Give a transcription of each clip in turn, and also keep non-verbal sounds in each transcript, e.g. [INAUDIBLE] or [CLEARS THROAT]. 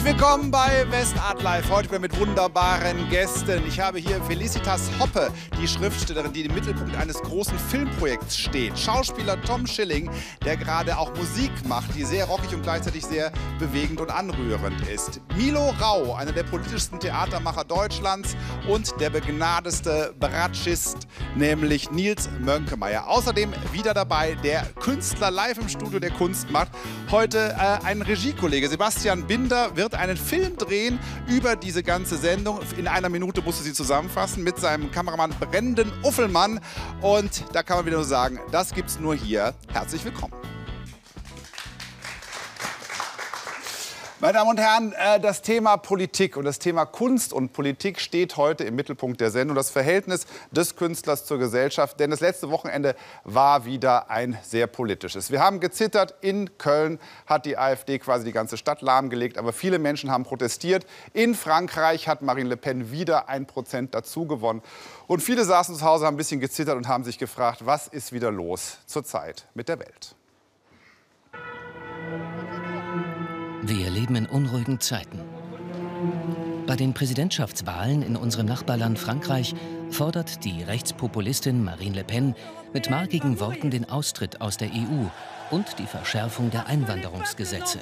Herzlich willkommen bei Westart Live. Heute wieder mit wunderbaren Gästen. Ich habe hier Felicitas Hoppe, die Schriftstellerin, die im Mittelpunkt eines großen Filmprojekts steht. Schauspieler Tom Schilling, der gerade auch Musik macht, die sehr rockig und gleichzeitig sehr bewegend und anrührend ist. Milo Rau, einer der politischsten Theatermacher Deutschlands und der begnadeste Bratschist, nämlich Nils Mönkemeyer. Außerdem wieder dabei der Künstler live im Studio, der Kunst macht. Heute äh, ein Regiekollege, Sebastian Binder, wird einen Film drehen über diese ganze Sendung. In einer Minute musste sie zusammenfassen mit seinem Kameramann Brendan Uffelmann. Und da kann man wieder nur sagen, das gibt's nur hier. Herzlich willkommen. Meine Damen und Herren, äh, das Thema Politik und das Thema Kunst und Politik steht heute im Mittelpunkt der Sendung. Das Verhältnis des Künstlers zur Gesellschaft. Denn das letzte Wochenende war wieder ein sehr politisches. Wir haben gezittert. In Köln hat die AfD quasi die ganze Stadt lahmgelegt. Aber viele Menschen haben protestiert. In Frankreich hat Marine Le Pen wieder ein Prozent dazu gewonnen. Und viele saßen zu Hause, haben ein bisschen gezittert und haben sich gefragt, was ist wieder los zurzeit mit der Welt. Wir leben in unruhigen Zeiten. Bei den Präsidentschaftswahlen in unserem Nachbarland Frankreich fordert die Rechtspopulistin Marine Le Pen mit markigen Worten den Austritt aus der EU und die Verschärfung der Einwanderungsgesetze.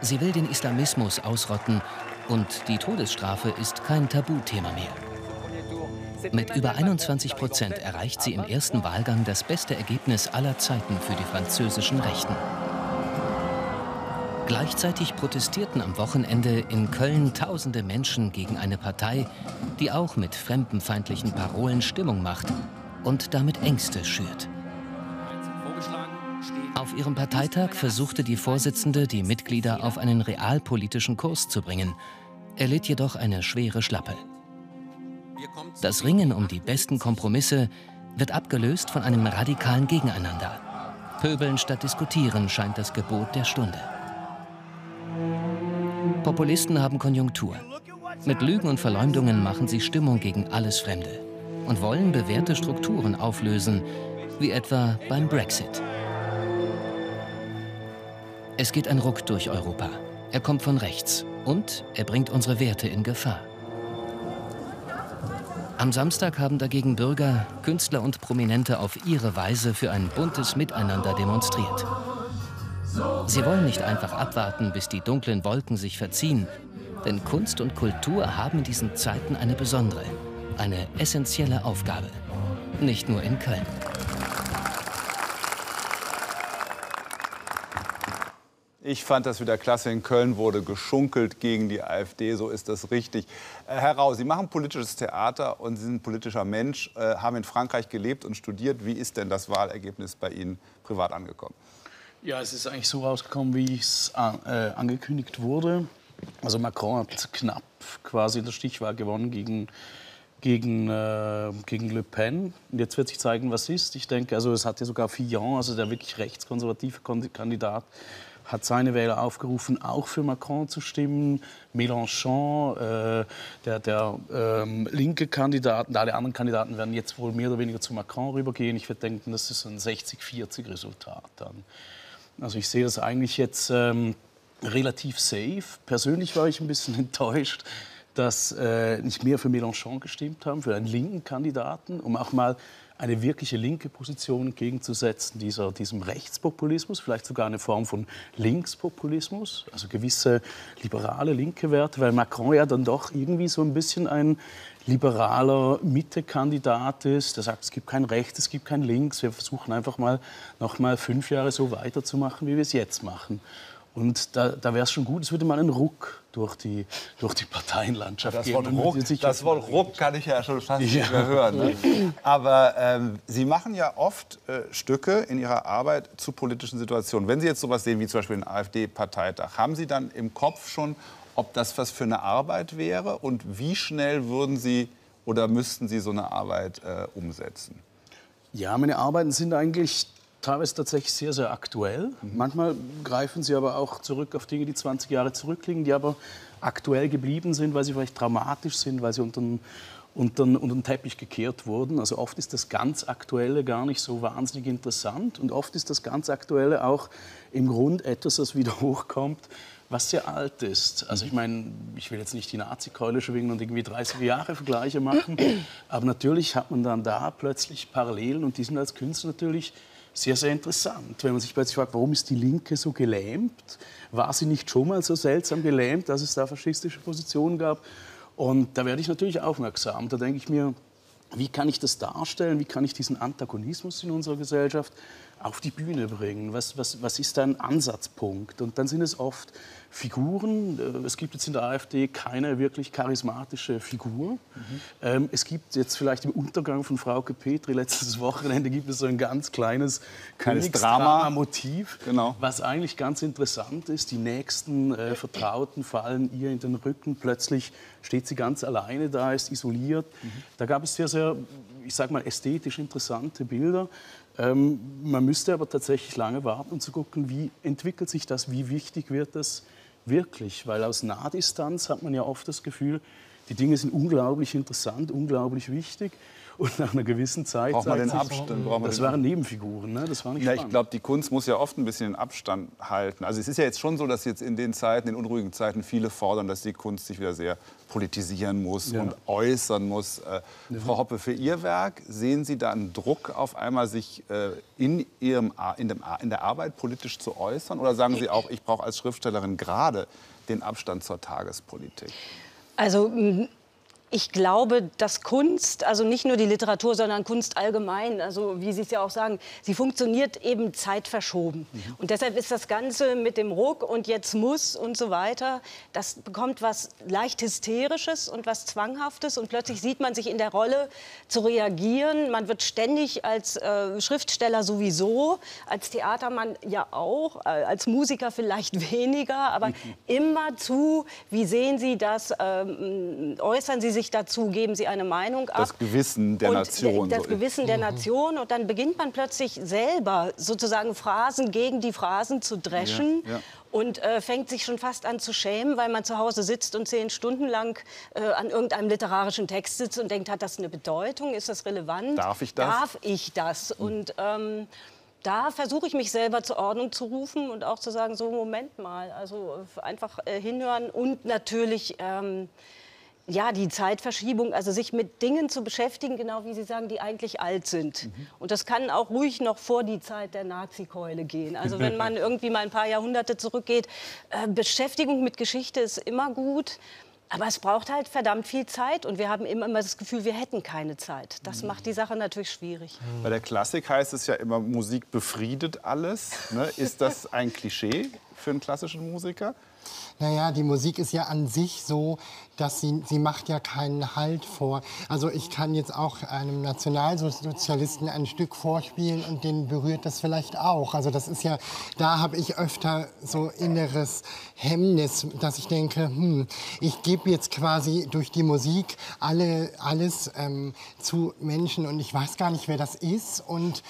Sie will den Islamismus ausrotten und die Todesstrafe ist kein Tabuthema mehr. Mit über 21 Prozent erreicht sie im ersten Wahlgang das beste Ergebnis aller Zeiten für die französischen Rechten. Gleichzeitig protestierten am Wochenende in Köln tausende Menschen gegen eine Partei, die auch mit fremdenfeindlichen Parolen Stimmung macht und damit Ängste schürt. Auf ihrem Parteitag versuchte die Vorsitzende, die Mitglieder auf einen realpolitischen Kurs zu bringen, erlitt jedoch eine schwere Schlappe. Das Ringen um die besten Kompromisse wird abgelöst von einem radikalen Gegeneinander. Pöbeln statt diskutieren scheint das Gebot der Stunde. Populisten haben Konjunktur. Mit Lügen und Verleumdungen machen sie Stimmung gegen alles Fremde und wollen bewährte Strukturen auflösen, wie etwa beim Brexit. Es geht ein Ruck durch Europa. Er kommt von rechts und er bringt unsere Werte in Gefahr. Am Samstag haben dagegen Bürger, Künstler und Prominente auf ihre Weise für ein buntes Miteinander demonstriert. Sie wollen nicht einfach abwarten, bis die dunklen Wolken sich verziehen. Denn Kunst und Kultur haben in diesen Zeiten eine besondere, eine essentielle Aufgabe. Nicht nur in Köln. Ich fand das wieder klasse. In Köln wurde geschunkelt gegen die AfD. So ist das richtig. Äh, Herr Rau, Sie machen politisches Theater und Sie sind ein politischer Mensch, äh, haben in Frankreich gelebt und studiert. Wie ist denn das Wahlergebnis bei Ihnen privat angekommen? Ja, es ist eigentlich so rausgekommen, wie es äh, angekündigt wurde. Also Macron hat knapp quasi in der Stichwahl gewonnen gegen, gegen, äh, gegen Le Pen. Und jetzt wird sich zeigen, was ist. Ich denke, also es hat ja sogar Fillon, also der wirklich rechtskonservative Kandidat, hat seine Wähler aufgerufen, auch für Macron zu stimmen. Mélenchon, äh, der, der ähm, linke Kandidat, alle anderen Kandidaten werden jetzt wohl mehr oder weniger zu Macron rübergehen. Ich würde denken, das ist ein 60-40-Resultat dann. Also ich sehe das eigentlich jetzt ähm, relativ safe. Persönlich war ich ein bisschen [LAUGHS] enttäuscht, dass äh, nicht mehr für Mélenchon gestimmt haben, für einen linken Kandidaten, um auch mal eine wirkliche linke Position entgegenzusetzen, dieser, diesem Rechtspopulismus, vielleicht sogar eine Form von Linkspopulismus, also gewisse liberale linke Werte, weil Macron ja dann doch irgendwie so ein bisschen ein liberaler Mitte-Kandidat ist, der sagt, es gibt kein Rechts, es gibt kein Links, wir versuchen einfach mal noch mal fünf Jahre so weiterzumachen, wie wir es jetzt machen. Und da, da wäre es schon gut, es würde mal einen Ruck durch die, durch die Parteienlandschaft das geben. Wort Ruck, das Wort Ruck kann ich ja schon fast ja. nicht mehr hören. Ne? Aber ähm, Sie machen ja oft äh, Stücke in Ihrer Arbeit zu politischen Situationen. Wenn Sie jetzt sowas sehen wie zum Beispiel den AfD-Parteitag, haben Sie dann im Kopf schon, ob das was für eine Arbeit wäre und wie schnell würden Sie oder müssten Sie so eine Arbeit äh, umsetzen? Ja, meine Arbeiten sind eigentlich teilweise tatsächlich sehr, sehr aktuell. Mhm. Manchmal greifen sie aber auch zurück auf Dinge, die 20 Jahre zurückliegen, die aber aktuell geblieben sind, weil sie vielleicht dramatisch sind, weil sie unter den, unter, unter den Teppich gekehrt wurden. Also oft ist das ganz Aktuelle gar nicht so wahnsinnig interessant und oft ist das ganz Aktuelle auch im Grund etwas, das wieder [LAUGHS] hochkommt, was sehr alt ist. Also ich meine, ich will jetzt nicht die Nazi-Keule schwingen und irgendwie 30 Jahre Vergleiche machen, [CLEARS THROAT] aber natürlich hat man dann da plötzlich Parallelen und die sind als Künstler natürlich sehr, sehr interessant. Wenn man sich plötzlich fragt, warum ist die Linke so gelähmt? War sie nicht schon mal so seltsam gelähmt, dass es da faschistische Positionen gab? Und da werde ich natürlich aufmerksam. Da denke ich mir, wie kann ich das darstellen? Wie kann ich diesen Antagonismus in unserer Gesellschaft auf die Bühne bringen? Was, was, was ist da ein Ansatzpunkt? Und dann sind es oft Figuren. Äh, es gibt jetzt in der AfD keine wirklich charismatische Figur. Mhm. Ähm, es gibt jetzt vielleicht im Untergang von Frauke Petri letztes Wochenende gibt es so ein ganz kleines Königsdrama-Motiv, genau. was eigentlich ganz interessant ist. Die nächsten äh, Vertrauten fallen ihr in den Rücken. Plötzlich steht sie ganz alleine da, ist isoliert. Mhm. Da gab es sehr, sehr, ich sag mal, ästhetisch interessante Bilder. Ähm, man müsste aber tatsächlich lange warten, um zu gucken, wie entwickelt sich das, wie wichtig wird das wirklich. Weil aus Nahdistanz hat man ja oft das Gefühl, die Dinge sind unglaublich interessant, unglaublich wichtig. Und nach einer gewissen Zeit braucht man den Abstand. Braucht man das waren Nebenfiguren, ne? das war nicht ja, Ich glaube, die Kunst muss ja oft ein bisschen den Abstand halten. Also es ist ja jetzt schon so, dass jetzt in den Zeiten, in unruhigen Zeiten, viele fordern, dass die Kunst sich wieder sehr politisieren muss ja. und äußern muss. Äh, ja. Frau Hoppe, für Ihr Werk sehen Sie da einen Druck, auf einmal sich äh, in, Ihrem, in, dem, in der Arbeit politisch zu äußern? Oder sagen Sie auch, ich brauche als Schriftstellerin gerade den Abstand zur Tagespolitik? Also ich glaube, dass Kunst, also nicht nur die Literatur, sondern Kunst allgemein, also wie Sie es ja auch sagen, sie funktioniert eben zeitverschoben. Mhm. Und deshalb ist das Ganze mit dem Ruck und jetzt muss und so weiter, das bekommt was leicht Hysterisches und was Zwanghaftes und plötzlich sieht man sich in der Rolle zu reagieren. Man wird ständig als äh, Schriftsteller sowieso, als Theatermann ja auch, äh, als Musiker vielleicht [LAUGHS] weniger, aber mhm. immer zu, wie sehen Sie das, ähm, äußern Sie sich sich dazu, geben Sie eine Meinung ab. Das Gewissen der Nation. Das so Gewissen der mhm. Nation. Und dann beginnt man plötzlich selber sozusagen Phrasen gegen die Phrasen zu dreschen. Ja, ja. Und äh, fängt sich schon fast an zu schämen, weil man zu Hause sitzt und zehn Stunden lang äh, an irgendeinem literarischen Text sitzt und denkt, hat das eine Bedeutung? Ist das relevant? Darf ich das? Darf ich das? Mhm. Und ähm, da versuche ich mich selber zur Ordnung zu rufen und auch zu sagen, so Moment mal, also äh, einfach äh, hinhören und natürlich ähm, ja, die Zeitverschiebung, also sich mit Dingen zu beschäftigen, genau wie Sie sagen, die eigentlich alt sind. Mhm. Und das kann auch ruhig noch vor die Zeit der Nazi-Keule gehen. Also wenn man [LAUGHS] irgendwie mal ein paar Jahrhunderte zurückgeht, äh, Beschäftigung mit Geschichte ist immer gut. Aber es braucht halt verdammt viel Zeit und wir haben immer das Gefühl, wir hätten keine Zeit. Das macht die Sache natürlich schwierig. Bei der Klassik heißt es ja immer, Musik befriedet alles. Ne? Ist das ein Klischee für einen klassischen Musiker? Naja, die Musik ist ja an sich so, dass sie, sie macht ja keinen Halt vor. Also ich kann jetzt auch einem Nationalsozialisten ein Stück vorspielen und den berührt das vielleicht auch. Also das ist ja, da habe ich öfter so inneres Hemmnis, dass ich denke, hm, ich gebe jetzt quasi durch die Musik alle, alles ähm, zu Menschen und ich weiß gar nicht, wer das ist und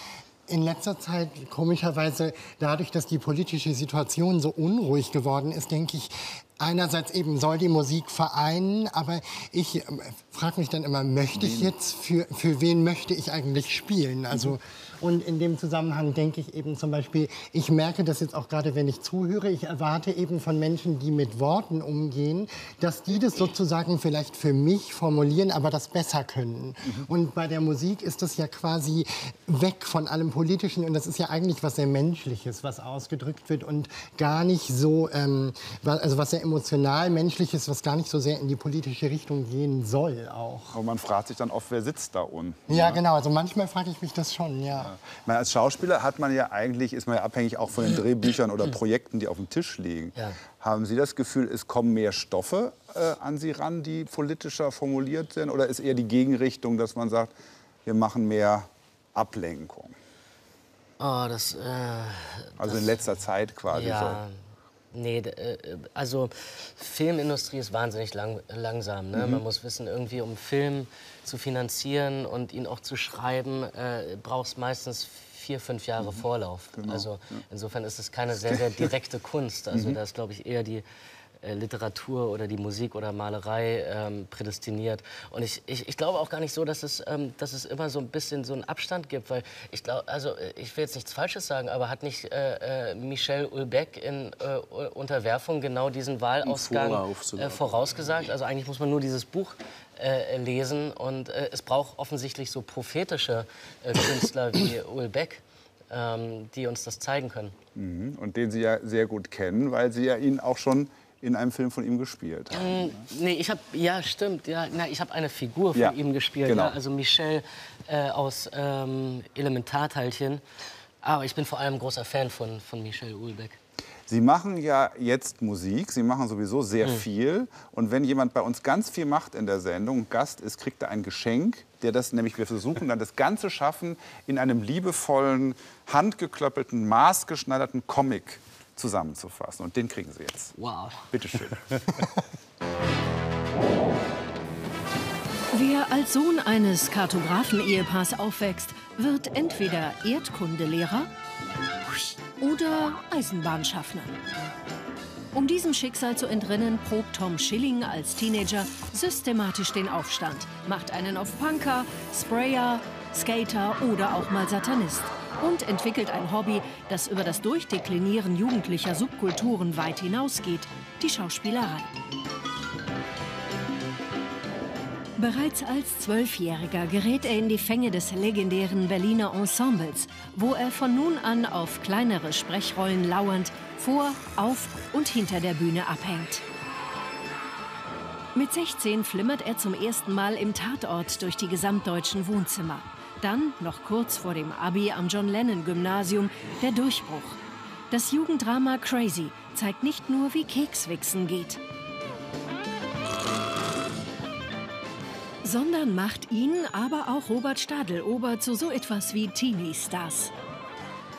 in letzter Zeit komischerweise dadurch, dass die politische Situation so unruhig geworden ist, denke ich, einerseits eben soll die Musik vereinen, aber ich äh, frage mich dann immer, möchte ich jetzt, für, für wen möchte ich eigentlich spielen? Also mhm. Und in dem Zusammenhang denke ich eben zum Beispiel, ich merke das jetzt auch gerade, wenn ich zuhöre, ich erwarte eben von Menschen, die mit Worten umgehen, dass die das sozusagen vielleicht für mich formulieren, aber das besser können. Mhm. Und bei der Musik ist das ja quasi weg von allem Politischen und das ist ja eigentlich was sehr Menschliches, was ausgedrückt wird und gar nicht so, ähm, also was sehr emotional menschliches, was gar nicht so sehr in die politische Richtung gehen soll auch. Aber man fragt sich dann oft, wer sitzt da unten? Ja, genau. Also manchmal frage ich mich das schon, ja. Ja. als Schauspieler hat man ja eigentlich, ist man ja abhängig auch von den Drehbüchern oder Projekten, die auf dem Tisch liegen. Ja. Haben Sie das Gefühl, es kommen mehr Stoffe äh, an Sie ran, die politischer formuliert sind? Oder ist eher die Gegenrichtung, dass man sagt, wir machen mehr Ablenkung? Oh, das, äh, also das, in letzter Zeit quasi ja. so. Nee, äh, also Filmindustrie ist wahnsinnig lang, langsam. Ne? Mhm. Man muss wissen, irgendwie um Film zu finanzieren und ihn auch zu schreiben, äh, brauchst meistens vier, fünf Jahre mhm. Vorlauf. Genau. Also insofern ist es keine sehr, sehr [LAUGHS] direkte Kunst. Also mhm. da ist, glaube ich, eher die, Literatur oder die Musik oder Malerei ähm, prädestiniert. Und ich, ich, ich glaube auch gar nicht so, dass es, ähm, dass es immer so ein bisschen so einen Abstand gibt, weil ich glaube, also äh, ich will jetzt nichts Falsches sagen, aber hat nicht äh, äh Michel Ulbeck in äh, Unterwerfung genau diesen Wahlausgang äh, vorausgesagt? Also eigentlich muss man nur dieses Buch lesen und es braucht offensichtlich so prophetische Künstler wie [COUGHS] Ulbeck ähm, die uns das zeigen können. Mhm. Und den Sie ja sehr gut kennen, weil Sie ja ihn auch schon in einem Film von ihm gespielt haben. Ähm, nee, ich habe ja stimmt, ja, na, ich habe eine Figur von ja, ihm gespielt, genau. ja, also Michel äh, aus ähm, Elementarteilchen. Aber ich bin vor allem großer Fan von, von Michel Ulbeck. Sie machen ja jetzt Musik, Sie machen sowieso sehr mhm. viel. Und wenn jemand bei uns ganz viel macht in der Sendung, Gast ist, kriegt er ein Geschenk, der das nämlich, wir versuchen dann das ganze Schaffen in einem liebevollen, handgeklöppelten, maßgeschneiderten Comic zusammenzufassen. Und den kriegen Sie jetzt. Wow. Bitte schön. [LAUGHS] Wer als Sohn eines Kartografen-Ehepaars aufwächst, wird entweder Erdkundelehrer oder Eisenbahnschaffner. Um diesem Schicksal zu entrinnen, probt Tom Schilling als Teenager systematisch den Aufstand, macht einen auf Punker, Sprayer, Skater oder auch mal Satanist und entwickelt ein Hobby, das über das Durchdeklinieren jugendlicher Subkulturen weit hinausgeht, die Schauspielerei. Bereits als Zwölfjähriger gerät er in die Fänge des legendären Berliner Ensembles, wo er von nun an auf kleinere Sprechrollen lauernd vor, auf und hinter der Bühne abhängt. Mit 16 flimmert er zum ersten Mal im Tatort durch die gesamtdeutschen Wohnzimmer. Dann, noch kurz vor dem Abi am John Lennon Gymnasium, der Durchbruch. Das Jugenddrama Crazy zeigt nicht nur, wie Kekswichsen geht. sondern macht ihn, aber auch Robert Stadelober zu so etwas wie Teenie-Stars.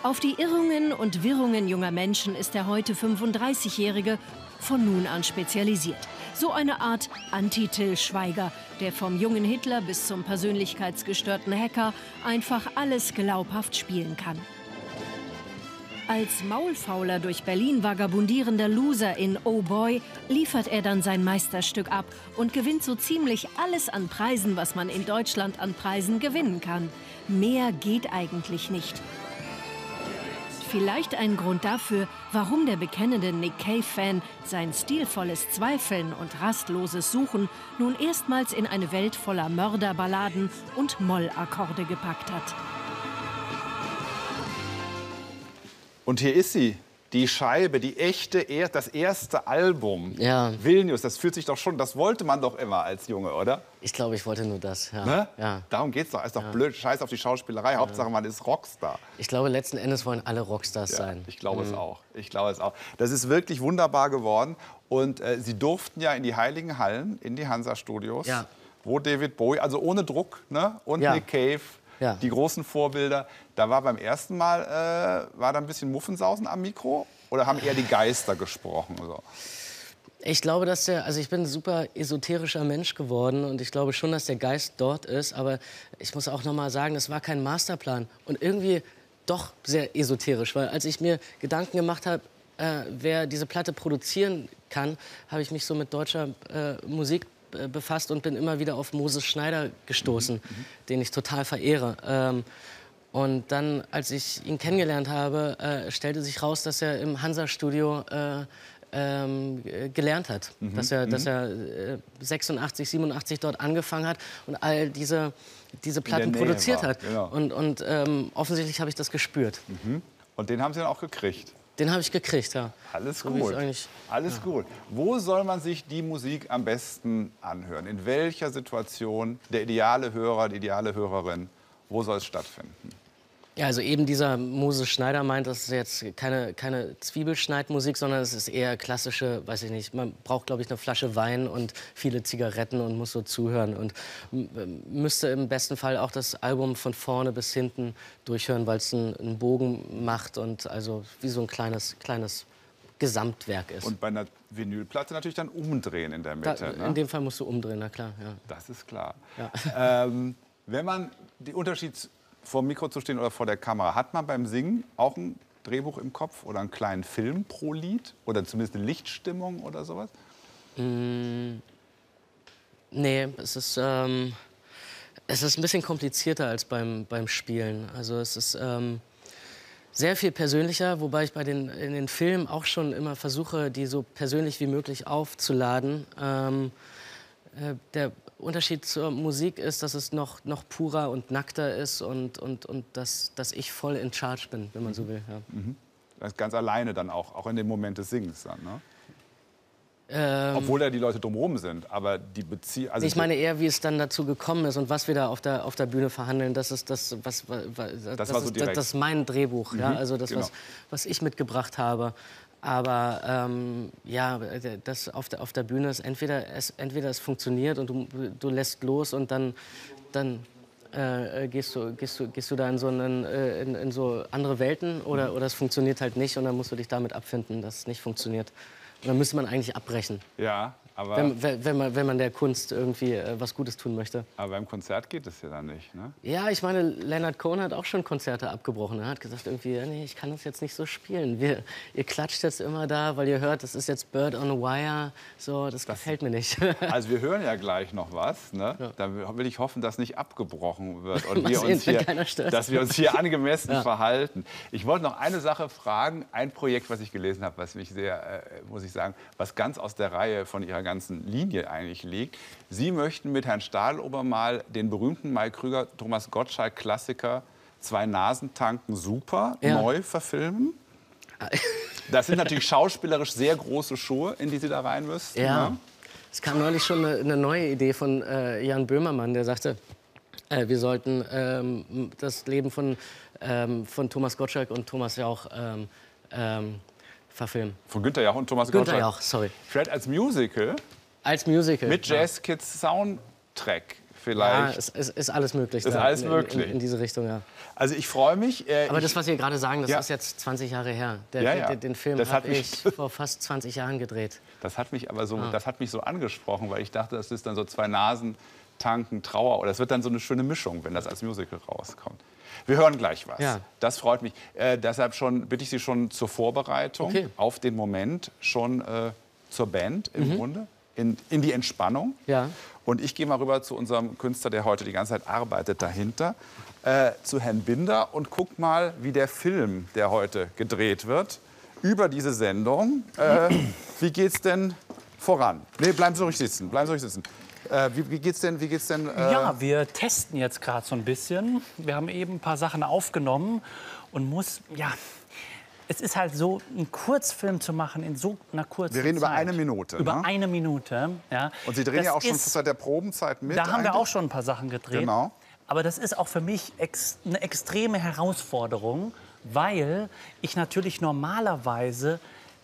Auf die Irrungen und Wirrungen junger Menschen ist der heute 35-Jährige von nun an spezialisiert. So eine Art Anti-Till Schweiger, der vom jungen Hitler bis zum persönlichkeitsgestörten Hacker einfach alles glaubhaft spielen kann. Als Maulfauler durch Berlin vagabundierender Loser in Oh Boy liefert er dann sein Meisterstück ab und gewinnt so ziemlich alles an Preisen, was man in Deutschland an Preisen gewinnen kann. Mehr geht eigentlich nicht. Vielleicht ein Grund dafür, warum der bekennende Nick Cave-Fan sein stilvolles Zweifeln und rastloses Suchen nun erstmals in eine Welt voller Mörderballaden und Mollakkorde gepackt hat. Und hier ist sie, die Scheibe, die echte, das erste Album. Ja. Vilnius, das fühlt sich doch schon, das wollte man doch immer als Junge, oder? Ich glaube, ich wollte nur das. Ja. Ne? ja. Darum geht's doch. Ist doch ja. blöd. Scheiß auf die Schauspielerei. Hauptsache, man ist Rockstar. Ich glaube, letzten Endes wollen alle Rockstars sein. Ich glaube mhm. es auch. Ich glaube es auch. Das ist wirklich wunderbar geworden. Und äh, Sie durften ja in die Heiligen Hallen, in die Hansa-Studios, wo David Bowie, also ohne Druck, ne? und Nick Cave ja. die großen Vorbilder. Da war beim ersten Mal, äh, war da ein bisschen Muffensausen am Mikro? Oder haben eher die Geister gesprochen? So? Ich glaube, dass der, also ich bin ein super esoterischer Mensch geworden und ich glaube schon, dass der Geist dort ist. Aber ich muss auch noch mal sagen, das war kein Masterplan und irgendwie doch sehr esoterisch, weil als ich mir Gedanken gemacht habe, äh, wer diese Platte produzieren kann, habe ich mich so mit deutscher äh, Musik befasst und bin immer wieder auf Moses Schneider gestoßen, mhm. mhm. den ich total verehre. Ähm, und dann, als ich ihn kennengelernt habe, äh, stellte sich raus, dass er im Hansa-Studio äh, ähm, gelernt hat. Mhm. Dass er, mhm. dass er äh, 86, 87 dort angefangen hat und all diese, diese Platten produziert war. hat. Genau. Und, und ähm, offensichtlich habe ich das gespürt. Mhm. Und den haben Sie dann auch gekriegt? Den habe ich gekriegt, ja. Alles so gut. Alles ja. gut. Wo soll man sich die Musik am besten anhören? In welcher Situation der ideale Hörer, die ideale Hörerin, wo soll es stattfinden? Ja, also eben dieser Moses Schneider meint, das ist jetzt keine, keine Zwiebelschneidmusik, sondern es ist eher klassische, weiß ich nicht, man braucht, glaube ich, eine Flasche Wein und viele Zigaretten und muss so zuhören und müsste im besten Fall auch das Album von vorne bis hinten durchhören, weil es einen, einen Bogen macht und also wie so ein kleines, kleines Gesamtwerk ist. Und bei einer Vinylplatte natürlich dann umdrehen in der Mitte. Da, ne? In dem Fall musst du umdrehen, na klar. Ja. Das ist klar. Ja. Ähm, wenn man den Unterschied vor dem Mikro zu stehen oder vor der Kamera. Hat man beim Singen auch einen Drehbuch im Kopf oder einen kleinen Film pro Lied? Oder zumindest eine Lichtstimmung oder sowas? Mm, nee, es ist, ähm, es ist ein bisschen komplizierter als beim, beim Spielen. Also es ist ähm, sehr viel persönlicher, wobei ich bei den, in den Filmen auch schon immer versuche, die so persönlich wie möglich aufzuladen. Ähm, äh, der Unterschied zur Musik ist, dass es noch, noch purer und nackter ist und, und, und dass, dass ich voll in Charge bin, wenn man so will. Ja. Mhm. Das ganz alleine dann auch, auch in dem Moment des Singens dann, ne? Ähm, Obwohl da die Leute drumherum sind, aber die Beziehung... Also ich meine eher, wie es dann dazu gekommen ist und was wir da auf der, auf der Bühne verhandeln. Das ist das, was, was das, Das war so ist, direkt. das ist mein Drehbuch, ja, Mhm, also das, genau. was, was ich mitgebracht habe. Aber ähm, ja, das auf der, auf der Bühne ist entweder es, entweder es funktioniert und du, du lässt los und dann, dann äh, gehst, du, gehst, du, gehst du da in so, einen, äh, in, in so andere Welten oder, oder es funktioniert halt nicht und dann musst du dich damit abfinden, dass es nicht funktioniert. Und dann müsste man eigentlich abbrechen, Ja, aber, wenn, wenn, wenn, man, wenn man der Kunst irgendwie äh, was Gutes tun möchte. aber beim Konzert geht es ja dann nicht, ne? Ja, ich meine, Leonard Cohen hat auch schon Konzerte abgebrochen. Er hat gesagt irgendwie, ja, nee, ich kann das jetzt nicht so spielen. Wir, ihr klatscht jetzt immer da, weil ihr hört, das ist jetzt Bird on a Wire. So, das, gefällt mir nicht. [LAUGHS] Also wir hören ja gleich noch was. Ne? Da will ich hoffen, dass nicht abgebrochen wird und [LAUGHS] wir sehen, uns hier, dass wir uns hier [LAUGHS] angemessen Ja. verhalten. Ich wollte noch eine Sache fragen. Ein Projekt, was ich gelesen habe, was mich sehr, äh, muss ich sagen, was ganz aus der Reihe von Ihrer ganzen Linie eigentlich liegt. Sie möchten mit Herrn Stahlober mal den berühmten Mai Krüger, Thomas Gottschalk Klassiker Zwei Nasen tanken super Ja. neu verfilmen. [LAUGHS] Das sind natürlich schauspielerisch sehr große Schuhe, in die Sie da rein müssten. Ja. ne? Es kam neulich schon eine, eine neue Idee von äh, Jan Böhmermann, der sagte, äh, wir sollten ähm, das Leben von, ähm, von Thomas Gottschalk und Thomas Jauch ähm, ähm, verfilmen. Von Günter Jauch und Thomas Günther Gottschalk. Jauch, sorry. Vielleicht als Musical Als Musical. mit ja. Jazz Kids Soundtrack Ja, vielleicht. es, es ist alles möglich. Ist da, alles in, möglich. In, in diese Richtung, ja. Also ich freue mich. Äh, Aber das, was Sie gerade sagen, das Ja. ist jetzt 20 Jahre her. Der, Ja, ja. Der, den Film habe ich [LAUGHS] vor fast 20 Jahren gedreht. das hat mich aber so, das hat mich so angesprochen, weil ich dachte, das ist dann so zwei Nasen tanken Trauer oder es wird dann so eine schöne Mischung, wenn das als Musical rauskommt. Wir hören gleich was. Ja. Das freut mich. Äh, deshalb schon bitte ich Sie schon zur Vorbereitung Okay. auf den Moment schon äh, zur Band im Grunde in, in die Entspannung. Ja. Und ich gehe mal rüber zu unserem Künstler, der heute die ganze Zeit arbeitet dahinter, äh, zu Herrn Binder und guck mal, wie der Film, der heute gedreht wird, über diese Sendung, äh, wie geht's denn voran? Nee, bleiben Sie ruhig sitzen, bleiben Sie ruhig sitzen. Äh, wie, wie geht's denn, wie geht's denn? Äh, Ja, wir testen jetzt gerade so ein bisschen. Wir haben eben ein paar Sachen aufgenommen und muss, ja, es ist halt so, einen Kurzfilm zu machen in so einer kurzen Zeit. Wir reden über eine Minute, Über ne? eine Minute, ja. Und Sie drehen Das ja auch schon ist, seit der Probenzeit mit. Da haben wir eigentlich? auch schon ein paar Sachen gedreht. Genau. Aber das ist auch für mich ex eine extreme Herausforderung, weil ich natürlich normalerweise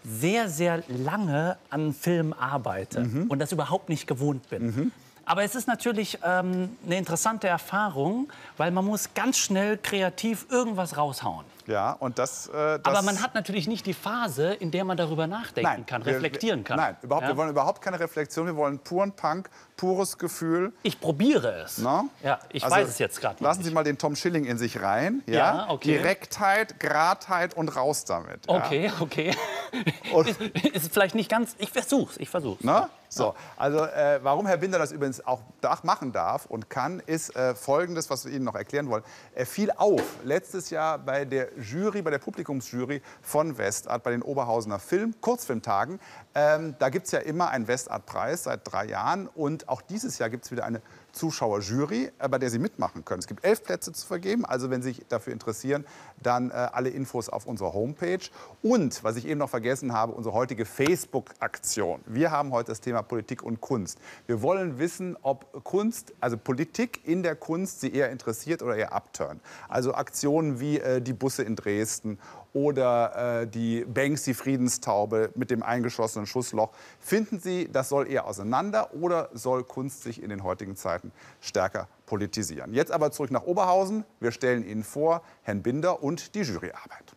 sehr, sehr lange an Filmen arbeite Mhm. und das überhaupt nicht gewohnt bin. Aber es ist natürlich ähm, eine interessante Erfahrung, weil man muss ganz schnell kreativ irgendwas raushauen. Ja, und das. Äh, das Aber man hat natürlich nicht die Phase, in der man darüber nachdenken kann, wir- reflektieren kann. Nein, überhaupt, Ja? wir wollen überhaupt keine Reflexion. Wir wollen puren Punk, pures Gefühl. Ich probiere es. Na? Ja, ich Also, weiß es jetzt gerade Lassen Sie mal den Tom Schilling in sich rein. Ja, Ja, okay. Direktheit, Gradheit und raus damit. Ja? Okay, okay. [LAUGHS] Und- ist, [LAUGHS] ist vielleicht nicht ganz. Ich versuch's, ich versuch's. Na? So, also äh, warum Herr Binder das übrigens auch da- machen darf und kann, ist äh, Folgendes, was wir Ihnen noch erklären wollen. Er fiel auf letztes Jahr bei der Jury, bei der Publikumsjury von Westart, bei den Oberhausener Film, Kurzfilmtagen. Ähm, da gibt es ja immer einen Westart-Preis seit drei Jahren und auch dieses Jahr gibt es wieder eine Zuschauerjury, äh, bei der Sie mitmachen können. Es gibt elf Plätze zu vergeben, also wenn Sie sich dafür interessieren, dann äh, alle Infos auf unserer Homepage. Und, was ich eben noch vergessen habe, unsere heutige Facebook-Aktion. Wir haben heute das Thema Politik und Kunst. Wir wollen wissen, ob Kunst, also Politik in der Kunst Sie eher interessiert oder eher abturnt. Also Aktionen wie äh, die Busse in Dresden oder äh, die Banksy Friedenstaube mit dem eingeschlossenen Schussloch. Finden Sie, das soll eher auseinander oder soll Kunst sich in den heutigen Zeiten stärker politisieren? Jetzt aber zurück nach Oberhausen. Wir stellen Ihnen vor Herrn Binder und die Juryarbeit.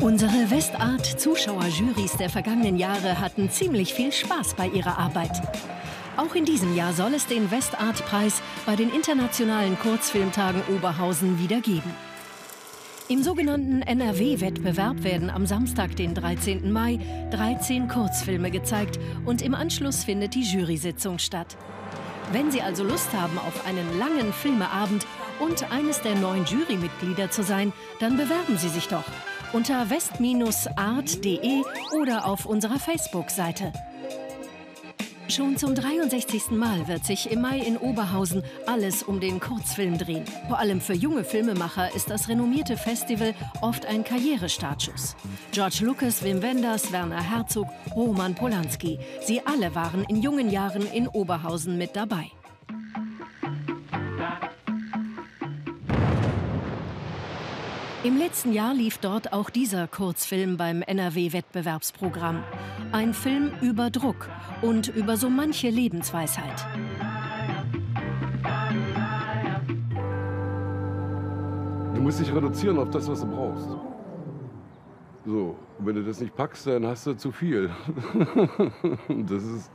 Unsere Westart-Zuschauerjurys der vergangenen Jahre hatten ziemlich viel Spaß bei ihrer Arbeit. Auch in diesem Jahr soll es den Westart-Preis bei den internationalen Kurzfilmtagen Oberhausen wieder geben. Im sogenannten NRW-Wettbewerb werden am Samstag, den 13. Mai, 13 Kurzfilme gezeigt und im Anschluss findet die Jury-Sitzung statt. Wenn Sie also Lust haben auf einen langen Filmeabend und eines der neuen Jurymitglieder zu sein, dann bewerben Sie sich doch unter west-art.de oder auf unserer Facebook-Seite. Schon zum 63. Mal wird sich im Mai in Oberhausen alles um den Kurzfilm drehen. Vor allem für junge Filmemacher ist das renommierte Festival oft ein Karrierestartschuss. George Lucas, Wim Wenders, Werner Herzog, Roman Polanski. Sie alle waren in jungen Jahren in Oberhausen mit dabei. Im letzten Jahr lief dort auch dieser Kurzfilm beim NRW-Wettbewerbsprogramm. Ein Film über Druck und über so manche Lebensweisheit. Du musst dich reduzieren auf das, was du brauchst. So, wenn du das nicht packst, dann hast du zu viel. [LAUGHS] das ist.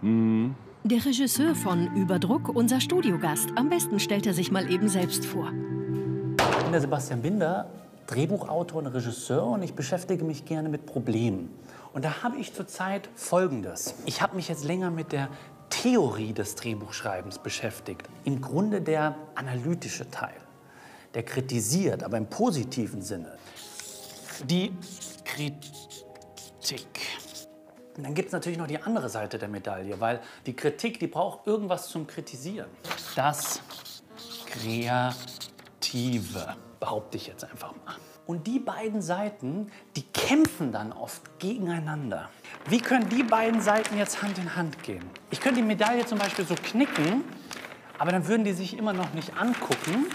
Mhm. Der Regisseur von Überdruck, unser Studiogast. Am besten stellt er sich mal eben selbst vor. Ich bin der Sebastian Binder, Drehbuchautor und Regisseur und ich beschäftige mich gerne mit Problemen. Und da habe ich zurzeit Folgendes. Ich habe mich jetzt länger mit der Theorie des Drehbuchschreibens beschäftigt. Im Grunde der analytische Teil. Der kritisiert, aber im positiven Sinne. Die Kritik. Und dann gibt es natürlich noch die andere Seite der Medaille, weil die Kritik, die braucht irgendwas zum Kritisieren. Das Kreative, behaupte ich jetzt einfach mal. Und die beiden Seiten, die kämpfen dann oft gegeneinander. Wie können die beiden Seiten jetzt Hand in Hand gehen? Ich könnte die Medaille zum Beispiel so knicken, aber dann würden die sich immer noch nicht angucken.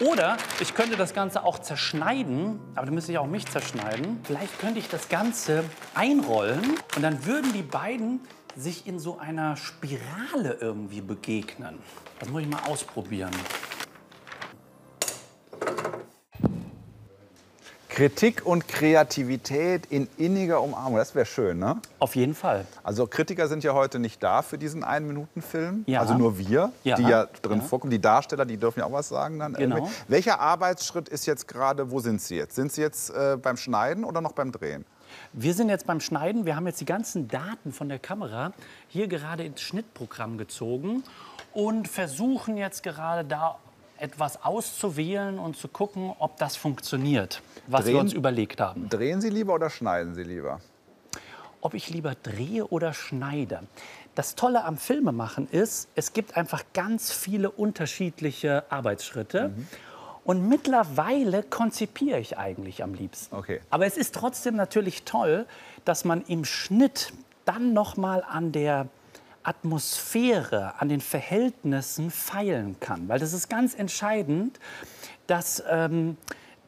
Oder ich könnte das Ganze auch zerschneiden, aber dann müsste ich auch mich zerschneiden. Vielleicht könnte ich das Ganze einrollen und dann würden die beiden sich in so einer Spirale irgendwie begegnen. Das muss ich mal ausprobieren. Kritik und Kreativität in inniger Umarmung, das wäre schön, ne? Auf jeden Fall. Also Kritiker sind ja heute nicht da für diesen Ein-Minuten-Film. Ja. Also nur wir, Ja. die ja drin Ja. vorkommen. Die Darsteller, die dürfen ja auch was sagen dann. Genau. irgendwie. Welcher Arbeitsschritt ist jetzt gerade, wo sind Sie jetzt? Sind Sie jetzt äh, beim Schneiden oder noch beim Drehen? Wir sind jetzt beim Schneiden. Wir haben jetzt die ganzen Daten von der Kamera hier gerade ins Schnittprogramm gezogen und versuchen jetzt gerade da etwas auszuwählen und zu gucken, ob das funktioniert, was wir Drehen- uns überlegt haben. Drehen Sie lieber oder schneiden Sie lieber? Ob ich lieber drehe oder schneide. Das Tolle am Filmemachen ist, es gibt einfach ganz viele unterschiedliche Arbeitsschritte. Und mittlerweile konzipiere ich eigentlich am liebsten. Okay. Aber es ist trotzdem natürlich toll, dass man im Schnitt dann noch mal an der Atmosphäre, an den Verhältnissen feilen kann. Weil das ist ganz entscheidend, dass ähm,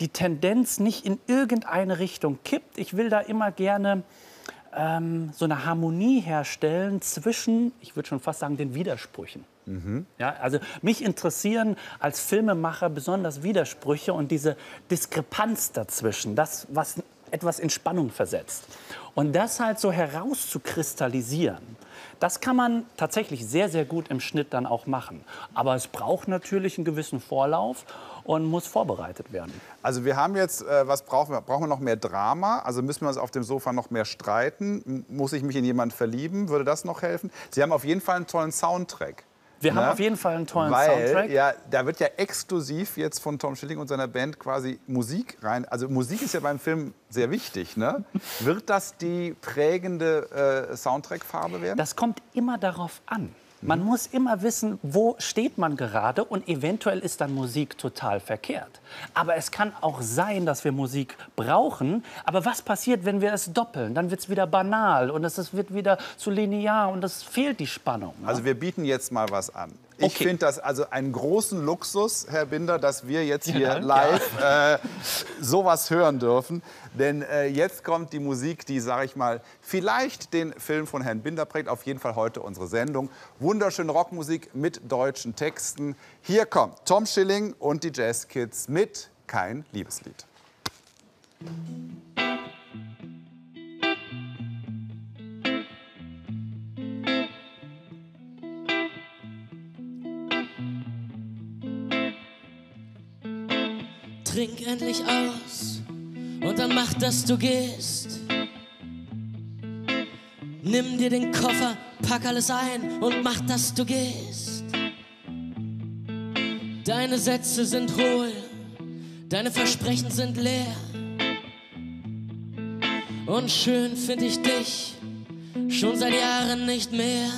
die Tendenz nicht in irgendeine Richtung kippt. Ich will da immer gerne ähm, so eine Harmonie herstellen zwischen, ich würde schon fast sagen, den Widersprüchen. Ja, also mich interessieren als Filmemacher besonders Widersprüche und diese Diskrepanz dazwischen, das, was etwas in Spannung versetzt. Und das halt so herauszukristallisieren, das kann man tatsächlich sehr, sehr gut im Schnitt dann auch machen. Aber es braucht natürlich einen gewissen Vorlauf und muss vorbereitet werden. Also wir haben jetzt, äh, was brauchen wir? Brauchen wir noch mehr Drama? Also müssen wir uns auf dem Sofa noch mehr streiten? M- Muss ich mich in jemanden verlieben? Würde das noch helfen? Sie haben auf jeden Fall einen tollen Soundtrack. Wir haben Ne? auf jeden Fall einen tollen Weil, Soundtrack. Ja, da wird ja exklusiv jetzt von Tom Schilling und seiner Band quasi Musik rein. Also Musik ist ja beim Film sehr wichtig. Ne? Wird das die prägende äh, Soundtrack-Farbe werden? Das kommt immer darauf an. Man muss immer wissen, wo steht man gerade und eventuell ist dann Musik total verkehrt. Aber es kann auch sein, dass wir Musik brauchen. Aber was passiert, wenn wir es doppeln? Dann wird es wieder banal und es wird wieder zu linear und es fehlt die Spannung. ne? Also wir bieten jetzt mal was an. Ich Okay. finde das also einen großen Luxus, Herr Binder, dass wir jetzt hier Ja, live äh, sowas hören dürfen. Denn äh, jetzt kommt die Musik, die, sage ich mal, vielleicht den Film von Herrn Binder prägt. Auf jeden Fall heute unsere Sendung. Wunderschöne Rockmusik mit deutschen Texten. Hier kommt Tom Schilling und die Jazz Kids mit Kein Liebeslied. Trink endlich aus und dann mach, dass du gehst. Nimm dir den Koffer, pack alles ein und mach, dass du gehst. Deine Sätze sind hohl, deine Versprechen sind leer. Und schön find ich dich schon seit Jahren nicht mehr.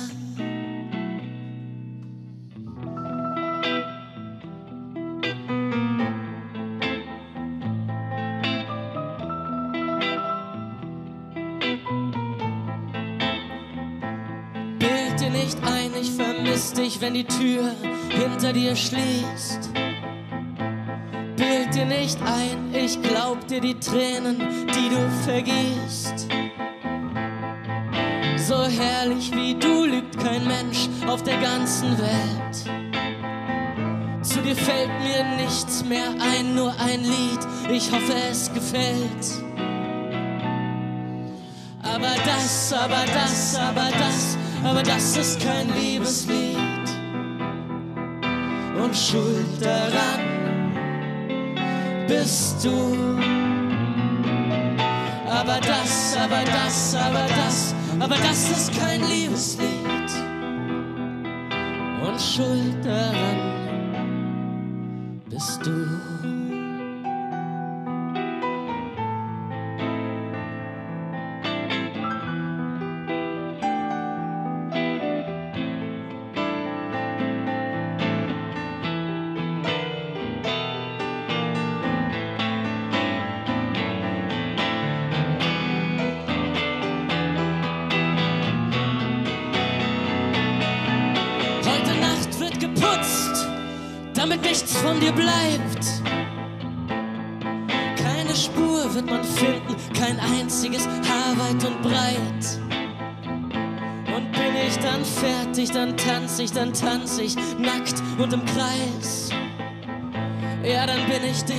Wenn die Tür hinter dir schließt. Bild dir nicht ein, ich glaub dir die Tränen, die du vergießt. So herrlich wie du lügt kein Mensch auf der ganzen Welt. Zu dir fällt mir nichts mehr ein, nur ein Lied, ich hoffe es gefällt. Aber das, aber das, aber das, aber das ist kein Liebeslied. Schuld daran bist du. Aber das, aber das, aber das, aber das ist kein Liebeslied. Und schuld daran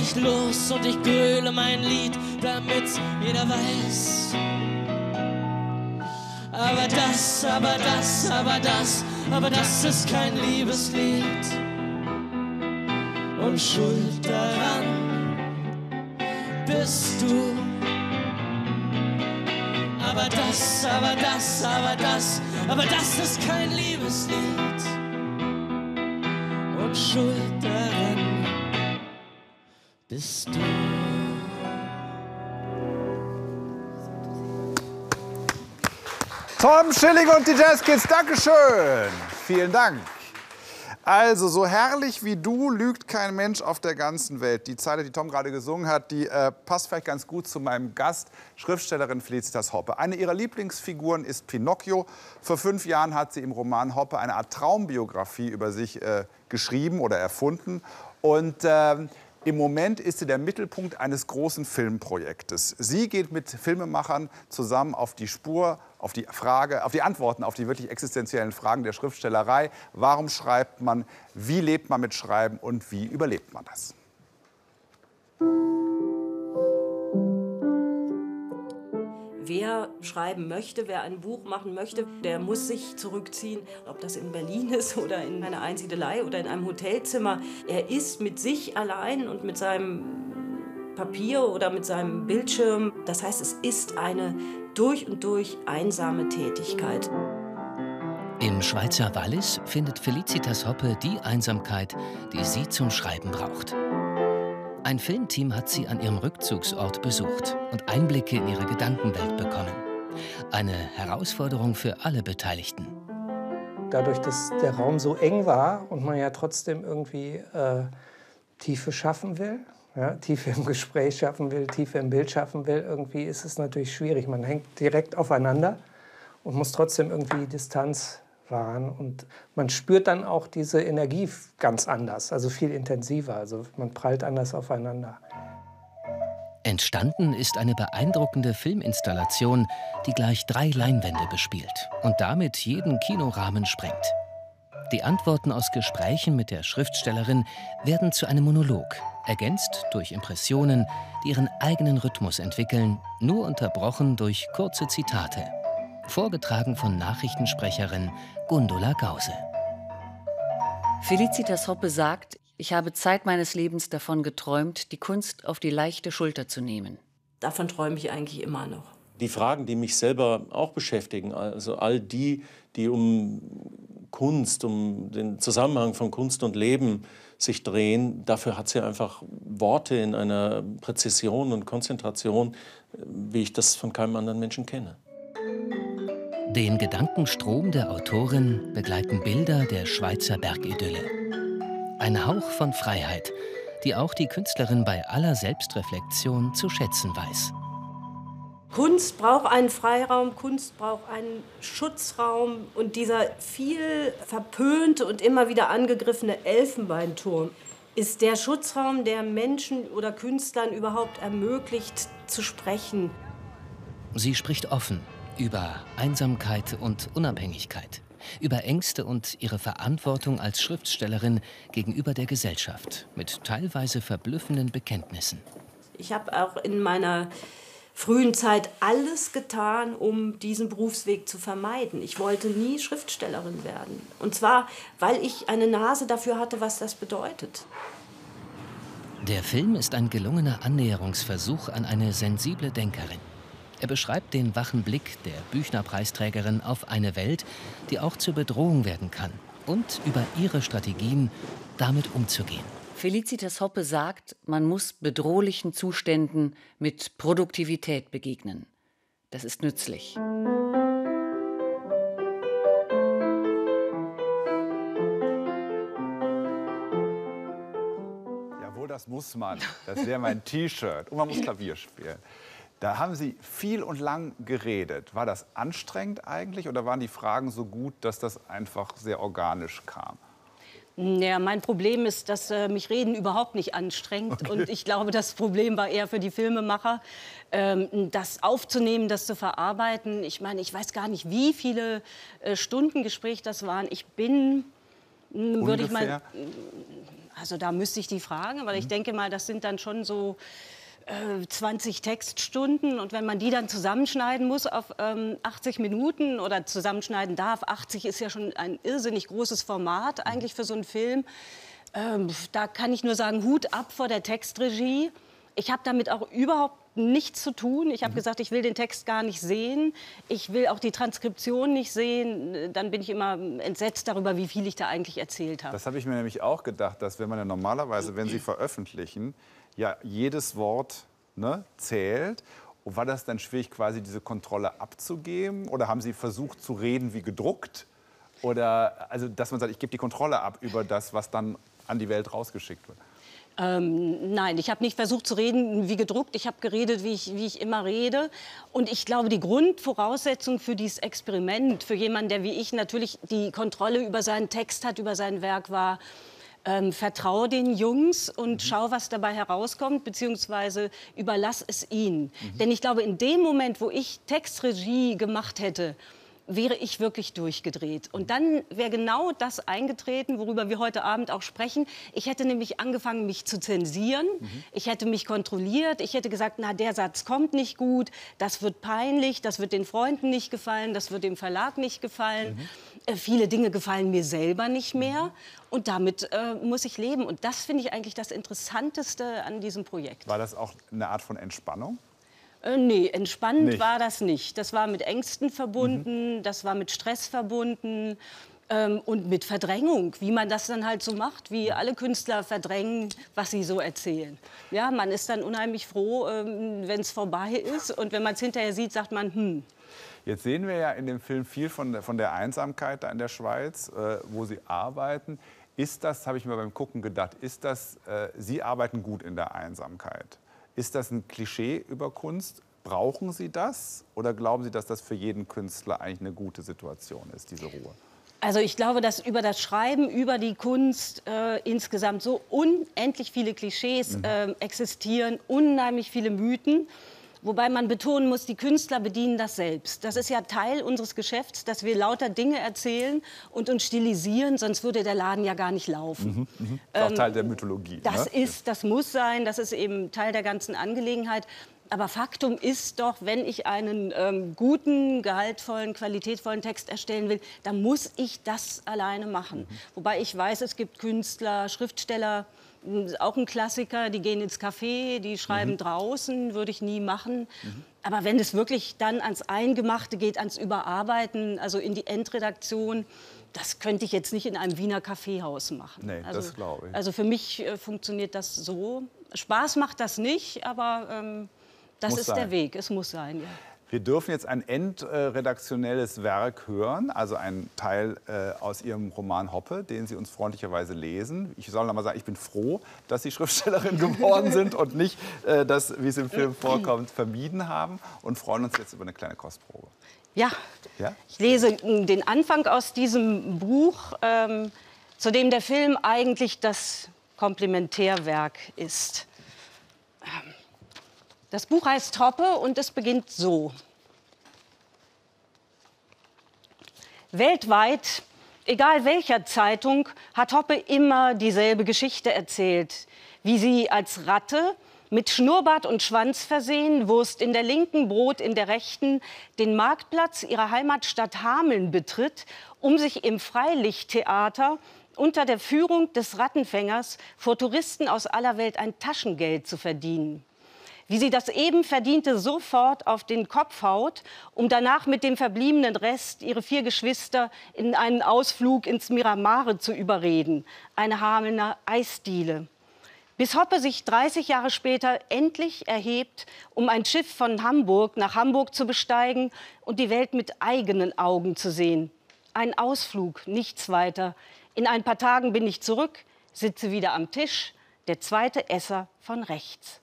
ich los und ich gröle mein Lied, damit jeder weiß. Aber das, aber das, aber das, aber das ist kein Liebeslied. Und schuld daran bist du. Aber das, aber das, aber das, aber das ist kein Liebeslied. Und schuld daran bist du. Tom Schilling und die Jazzkids, Dankeschön. Vielen Dank. Also, so herrlich wie du lügt kein Mensch auf der ganzen Welt. Die Zeile, die Tom gerade gesungen hat, die äh, passt vielleicht ganz gut zu meinem Gast, Schriftstellerin Felicitas Hoppe. Eine ihrer Lieblingsfiguren ist Pinocchio. Vor fünf Jahren hat sie im Roman Hoppe eine Art Traumbiografie über sich äh, geschrieben oder erfunden. Und ähm, im Moment ist sie der Mittelpunkt eines großen Filmprojektes. Sie geht mit Filmemachern zusammen auf die Spur, auf die Frage, auf die Antworten auf die wirklich existenziellen Fragen der Schriftstellerei. Warum schreibt man? Wie lebt man mit Schreiben? Und wie überlebt man das? Wer schreiben möchte, wer ein Buch machen möchte, der muss sich zurückziehen, ob das in Berlin ist [LAUGHS] oder in einer Einsiedelei oder in einem Hotelzimmer. Er ist mit sich allein und mit seinem Papier oder mit seinem Bildschirm. Das heißt, es ist eine durch und durch einsame Tätigkeit. Im Schweizer Wallis findet Felicitas Hoppe die Einsamkeit, die sie zum Schreiben braucht. Ein Filmteam hat sie an ihrem Rückzugsort besucht und Einblicke in ihre Gedankenwelt bekommen. Eine Herausforderung für alle Beteiligten. Dadurch, dass der Raum so eng war und man ja trotzdem irgendwie äh, Tiefe schaffen will, ja, Tiefe im Gespräch schaffen will, Tiefe im Bild schaffen will, irgendwie ist es natürlich schwierig. Man hängt direkt aufeinander und muss trotzdem irgendwie Distanz wahren. Und man spürt dann auch diese Energie ganz anders, also viel intensiver. Also man prallt anders aufeinander. Entstanden ist eine beeindruckende Filminstallation, die gleich drei Leinwände bespielt und damit jeden Kinorahmen sprengt. Die Antworten aus Gesprächen mit der Schriftstellerin werden zu einem Monolog, ergänzt durch Impressionen, die ihren eigenen Rhythmus entwickeln, nur unterbrochen durch kurze Zitate. Vorgetragen von Nachrichtensprecherin Gundula Gause. Felicitas Hoppe sagt, Ich habe Zeit meines Lebens davon geträumt, die Kunst auf die leichte Schulter zu nehmen. Davon träume ich eigentlich immer noch. Die Fragen, die mich selber auch beschäftigen, also all die, die um Kunst, um den Zusammenhang von Kunst und Leben sich drehen, dafür hat sie einfach Worte in einer Präzision und Konzentration, wie ich das von keinem anderen Menschen kenne. Den Gedankenstrom der Autorin begleiten Bilder der Schweizer Bergidylle. Ein Hauch von Freiheit, die auch die Künstlerin bei aller Selbstreflexion zu schätzen weiß. Kunst braucht einen Freiraum, Kunst braucht einen Schutzraum und dieser viel verpönte und immer wieder angegriffene Elfenbeinturm ist der Schutzraum, der Menschen oder Künstlern überhaupt ermöglicht zu sprechen. Sie spricht offen über Einsamkeit und Unabhängigkeit, über Ängste und ihre Verantwortung als Schriftstellerin gegenüber der Gesellschaft mit teilweise verblüffenden Bekenntnissen. Ich habe auch in meiner frühen Zeit alles getan, um diesen Berufsweg zu vermeiden. Ich wollte nie Schriftstellerin werden. Und zwar, weil ich eine Nase dafür hatte, was das bedeutet. Der Film ist ein gelungener Annäherungsversuch an eine sensible Denkerin. Er beschreibt den wachen Blick der Büchner-Preisträgerin auf eine Welt, die auch zur Bedrohung werden kann und über ihre Strategien, damit umzugehen. Felicitas Hoppe sagt, man muss bedrohlichen Zuständen mit Produktivität begegnen. Das ist nützlich. Jawohl, das muss man. Das wäre mein T-Shirt. Und man muss [LAUGHS] Klavier spielen. Da haben Sie viel und lang geredet. War das anstrengend eigentlich oder waren die Fragen so gut, dass das einfach sehr organisch kam? Ja, mein Problem ist, dass äh, mich Reden überhaupt nicht anstrengt. Okay. Und ich glaube, das Problem war eher für die Filmemacher, ähm, das aufzunehmen, das zu verarbeiten. Ich meine, ich weiß gar nicht, wie viele äh, Stunden Gespräch das waren. Ich bin, hm, würde ich mal, also da müsste ich die fragen, aber mhm. ich denke mal, das sind dann schon so 20 äh, Textstunden und wenn man die dann zusammenschneiden muss auf ähm, 80 Minuten oder zusammenschneiden darf, 80 ist ja schon ein irrsinnig großes Format eigentlich für so einen Film. Ähm, da kann ich nur sagen, Hut ab vor der Textregie. Ich habe damit auch überhaupt nichts zu tun. Ich habe mhm. gesagt, ich will den Text gar nicht sehen. Ich will auch die Transkription nicht sehen. Dann bin ich immer entsetzt darüber, wie viel ich da eigentlich erzählt habe. Das habe ich mir nämlich auch gedacht, dass wenn man ja normalerweise, wenn Sie veröffentlichen, ja jedes Wort ne, zählt. Und war das dann schwierig, quasi diese Kontrolle abzugeben? Oder haben Sie versucht zu reden wie gedruckt? Oder also, dass man sagt, ich gebe die Kontrolle ab über das, was dann an die Welt rausgeschickt wird? Ähm, nein, ich habe nicht versucht zu reden wie gedruckt. Ich habe geredet, wie ich, wie ich immer rede. Und ich glaube, die Grundvoraussetzung für dieses Experiment, für jemanden, der wie ich natürlich die Kontrolle über seinen Text hat, über sein Werk war, ähm, vertraue den Jungs und mhm. schau, was dabei herauskommt, beziehungsweise überlass es ihnen. Mhm. Denn ich glaube, in dem Moment, wo ich Textregie gemacht hätte, wäre ich wirklich durchgedreht. Und dann wäre genau das eingetreten, worüber wir heute Abend auch sprechen. Ich hätte nämlich angefangen, mich zu zensieren. Mhm. Ich hätte mich kontrolliert. Ich hätte gesagt, na, der Satz kommt nicht gut, das wird peinlich, das wird den Freunden nicht gefallen, das wird dem Verlag nicht gefallen. Mhm. Äh, viele Dinge gefallen mir selber nicht mehr. Mhm. Und damit äh, muss ich leben. Und das finde ich eigentlich das Interessanteste an diesem Projekt. War das auch eine Art von Entspannung? Äh, nee, entspannt nicht. war das nicht. Das war mit Ängsten verbunden, mhm. das war mit Stress verbunden. Ähm, und mit Verdrängung, wie man das dann halt so macht, wie alle Künstler verdrängen, was sie so erzählen. Ja, man ist dann unheimlich froh, ähm, wenn es vorbei ist. Und wenn man es hinterher sieht, sagt man, hm. Jetzt sehen wir ja in dem Film viel von der, von der Einsamkeit da in der Schweiz, äh, wo Sie arbeiten. Ist das, habe ich mir beim Gucken gedacht, ist das, äh, Sie arbeiten gut in der Einsamkeit. Ist das ein Klischee über Kunst? Brauchen Sie das? Oder glauben Sie, dass das für jeden Künstler eigentlich eine gute Situation ist, diese Ruhe? Also ich glaube, dass über das Schreiben, über die Kunst äh, insgesamt so unendlich viele Klischees mhm. äh, existieren, unheimlich viele Mythen. Wobei man betonen muss, die Künstler bedienen das selbst. Das ist ja Teil unseres Geschäfts, dass wir lauter Dinge erzählen und uns stilisieren, sonst würde der Laden ja gar nicht laufen. Mhm, mh. Das ist auch ähm, Teil der Mythologie. Das ne? ist, das muss sein, das ist eben Teil der ganzen Angelegenheit. Aber Faktum ist doch, wenn ich einen ähm, guten, gehaltvollen, qualitätvollen Text erstellen will, dann muss ich das alleine machen. Mhm. Wobei ich weiß, es gibt Künstler, Schriftsteller, auch ein Klassiker, die gehen ins Café, die schreiben mhm. draußen, würde ich nie machen. Mhm. Aber wenn es wirklich dann ans Eingemachte geht, ans Überarbeiten, also in die Endredaktion, das könnte ich jetzt nicht in einem Wiener Kaffeehaus machen. Nee, also, das glaube ich. Also für mich äh, funktioniert das so. Spaß macht das nicht, aber ähm, das muss ist sein. der Weg. Es muss sein, ja. Wir dürfen jetzt ein endredaktionelles Werk hören, also ein Teil äh, aus Ihrem Roman Hoppe, den Sie uns freundlicherweise lesen. Ich soll noch mal sagen, ich bin froh, dass Sie Schriftstellerin [LAUGHS] geworden sind und nicht äh, das, wie es im Film [CLEARS THROAT] vorkommt, vermieden haben und freuen uns jetzt über eine kleine Kostprobe. Ja, ja? ich lese den Anfang aus diesem Buch, ähm, zu dem der Film eigentlich das Komplementärwerk ist. Ähm, das Buch heißt Hoppe und es beginnt so. Weltweit, egal welcher Zeitung, hat Hoppe immer dieselbe Geschichte erzählt, wie sie als Ratte mit Schnurrbart und Schwanz versehen, Wurst in der linken, Brot in der rechten, den Marktplatz ihrer Heimatstadt Hameln betritt, um sich im Freilichttheater unter der Führung des Rattenfängers vor Touristen aus aller Welt ein Taschengeld zu verdienen wie sie das eben Verdiente sofort auf den Kopf haut, um danach mit dem verbliebenen Rest ihre vier Geschwister in einen Ausflug ins Miramare zu überreden, eine Hamelner Eisdiele. Bis Hoppe sich 30 Jahre später endlich erhebt, um ein Schiff von Hamburg nach Hamburg zu besteigen und die Welt mit eigenen Augen zu sehen. Ein Ausflug, nichts weiter. In ein paar Tagen bin ich zurück, sitze wieder am Tisch, der zweite Esser von rechts.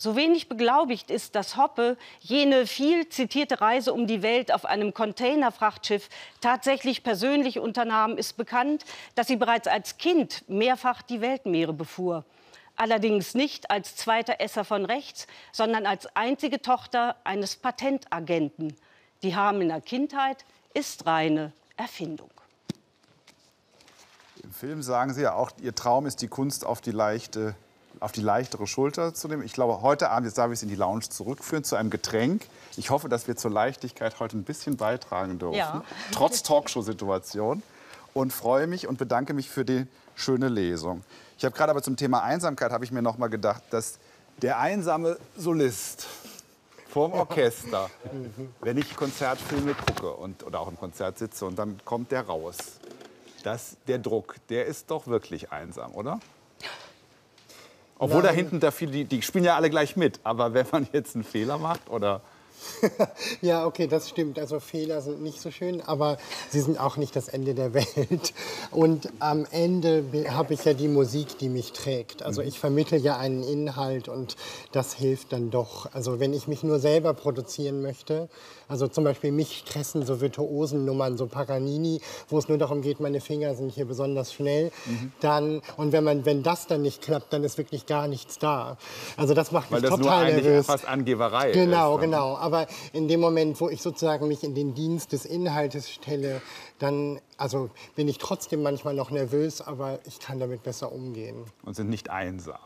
So wenig beglaubigt ist, dass Hoppe jene viel zitierte Reise um die Welt auf einem Containerfrachtschiff tatsächlich persönlich unternahm, ist bekannt, dass sie bereits als Kind mehrfach die Weltmeere befuhr. Allerdings nicht als zweiter Esser von rechts, sondern als einzige Tochter eines Patentagenten. Die Hamelner Kindheit ist reine Erfindung. Im Film sagen Sie ja auch, Ihr Traum ist die Kunst auf die leichte auf die leichtere Schulter zu nehmen. Ich glaube, heute Abend, jetzt darf ich Sie in die Lounge zurückführen, zu einem Getränk. Ich hoffe, dass wir zur Leichtigkeit heute ein bisschen beitragen dürfen, ja. trotz Talkshow-Situation. Und freue mich und bedanke mich für die schöne Lesung. Ich habe gerade aber zum Thema Einsamkeit, habe ich mir noch mal gedacht, dass der einsame Solist vorm Orchester, [LAUGHS] wenn ich Konzertfilme gucke und, oder auch im Konzert sitze und dann kommt der raus, dass der Druck, der ist doch wirklich einsam, oder? Obwohl Nein. da hinten da viele, die, die spielen ja alle gleich mit. Aber wenn man jetzt einen Fehler macht oder [LAUGHS] ja, okay, das stimmt. Also Fehler sind nicht so schön, aber sie sind auch nicht das Ende der Welt. Und am Ende habe ich ja die Musik, die mich trägt. Also ich vermittle ja einen Inhalt und das hilft dann doch. Also wenn ich mich nur selber produzieren möchte, also zum Beispiel mich stressen so Virtuosennummern, so Paganini, wo es nur darum geht, meine Finger sind hier besonders schnell. Mhm. Dann, und wenn, man, wenn das dann nicht klappt, dann ist wirklich gar nichts da. Also das macht Weil mich das total nur nervös. fast Angeberei Genau, ist, genau. Aber in dem Moment, wo ich sozusagen mich in den Dienst des Inhaltes stelle, dann also bin ich trotzdem manchmal noch nervös, aber ich kann damit besser umgehen. Und sind nicht einsam.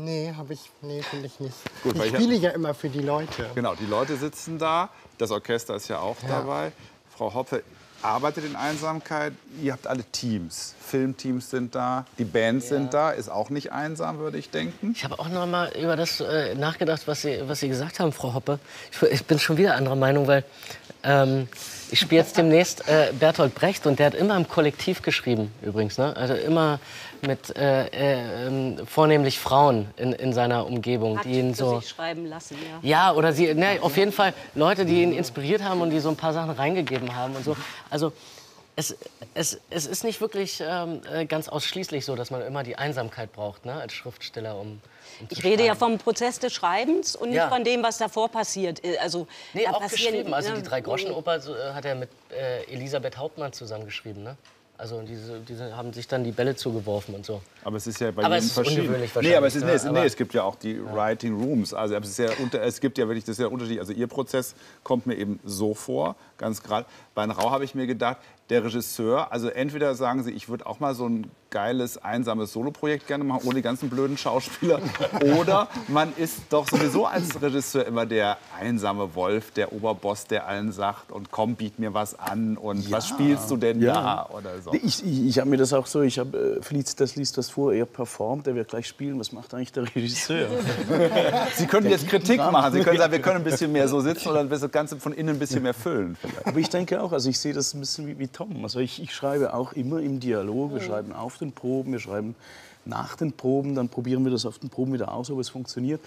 Nee, habe ich, nee, finde ich nicht. Gut, ich spiele ich ja immer für die Leute. Genau, die Leute sitzen da, das Orchester ist ja auch ja. dabei. Frau Hoppe arbeitet in Einsamkeit. Ihr habt alle Teams. Filmteams sind da, die Bands ja. sind da. Ist auch nicht einsam, würde ich denken. Ich habe auch noch mal über das äh, nachgedacht, was Sie, was Sie gesagt haben, Frau Hoppe. Ich, ich bin schon wieder anderer Meinung, weil ähm, ich spiele jetzt demnächst äh, Bertolt Brecht und der hat immer im Kollektiv geschrieben, übrigens. Ne? Also immer mit äh, äh, vornehmlich Frauen in, in seiner Umgebung, Hat die ihn so sich schreiben lassen, ja. Ja, oder sie, ne, auf jeden Fall Leute, die ihn inspiriert haben und die so ein paar Sachen reingegeben haben und so. Also es, es, es ist nicht wirklich ähm, äh, ganz ausschließlich so, dass man immer die Einsamkeit braucht ne, als Schriftsteller, um ich rede ja vom Prozess des Schreibens und nicht ja. von dem, was davor passiert. Äh, also, nee, auch geschrieben. Also die Drei-Groschen-Oper äh, hat er mit äh, Elisabeth Hauptmann zusammengeschrieben. Ne? Also diese, diese haben sich dann die Bälle zugeworfen und so. Aber es ist ja bei aber jedem es ist ungewöhnlich Nee, aber es, ist, nee, es, nee, es gibt ja auch die ja. Writing Rooms. Also es, ist ja unter, es gibt ja wirklich, das ist ja unterschiedlich. Also Ihr Prozess kommt mir eben so vor, ganz gerade. Bei Rau habe ich mir gedacht, der Regisseur. Also entweder sagen Sie, ich würde auch mal so ein geiles, einsames Soloprojekt gerne machen, ohne die ganzen blöden Schauspieler. [LAUGHS] Oder man ist doch sowieso als Regisseur immer der einsame Wolf, der Oberboss, der allen sagt und komm, biet mir was an und was spielst du denn ja. da oder so. Ich, ich, ich habe mir das auch so, ich habe äh, Felicitas liest das vor, er performt, er wird gleich spielen, was macht eigentlich der Regisseur? [LAUGHS] Sie können jetzt Kritik machen, Sie können sagen, wir können ein bisschen mehr so sitzen oder das Ganze von innen ein bisschen mehr füllen. Aber ich denke auch, also ich sehe das ein bisschen wie, wie Tom. Also ich, ich schreibe auch immer im Dialog, wir schreiben auf den Proben, wir schreiben nach den Proben, dann probieren wir das auf den Proben wieder aus, ob es funktioniert.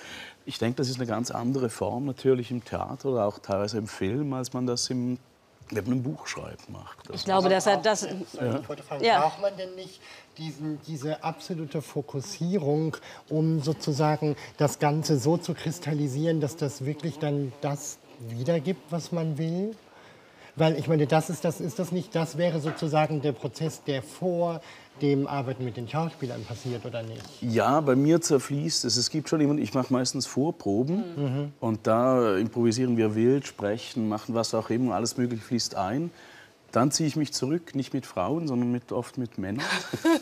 Ich denke, das ist eine ganz andere Form natürlich im Theater oder auch teilweise im Film, als man das im wenn man ein Buch schreibt, macht. Ich glaube, dass er das. Ich wollte fragen, Ja. braucht man denn nicht diesen, diese absolute Fokussierung, um sozusagen das Ganze so zu kristallisieren, dass das wirklich dann das wiedergibt, was man will? Weil ich meine, das ist das, ist das nicht, das wäre sozusagen der Prozess, der vor dem Arbeiten mit den Schauspielern passiert, oder nicht? Ja, bei mir zerfließt es. Es gibt schon jemanden, ich mache meistens Vorproben und da improvisieren wir wild, sprechen, machen was auch immer, alles Mögliche fließt ein. Dann ziehe ich mich zurück, nicht mit Frauen, sondern mit, oft mit Männern,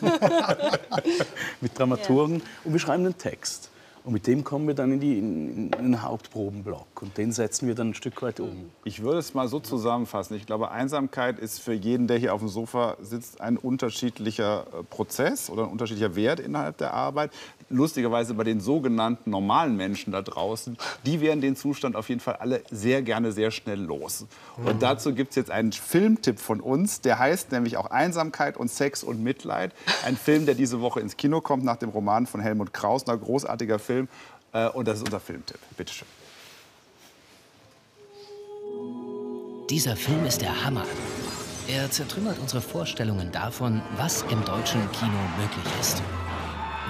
[LAUGHS] [LAUGHS] mit Dramaturgen und wir schreiben einen Text. Und mit dem kommen wir dann in, die, in, in den Hauptprobenblock und den setzen wir dann ein Stück weit um. Ich würde es mal so zusammenfassen. Ich glaube, Einsamkeit ist für jeden, der hier auf dem Sofa sitzt, ein unterschiedlicher äh, Prozess oder ein unterschiedlicher Wert innerhalb der Arbeit. Lustigerweise bei den sogenannten normalen Menschen da draußen, die werden den Zustand auf jeden Fall alle sehr gerne sehr schnell los. Und dazu gibt es jetzt einen Filmtipp von uns, der heißt nämlich auch Einsamkeit und Sex und Mitleid. Ein Film, der diese Woche ins Kino kommt nach dem Roman von Helmut Krausner. Großartiger Film. Äh, Und das ist unser Filmtipp. Bitte schön. Dieser Film ist der Hammer. Er zertrümmert unsere Vorstellungen davon, was im deutschen Kino möglich ist.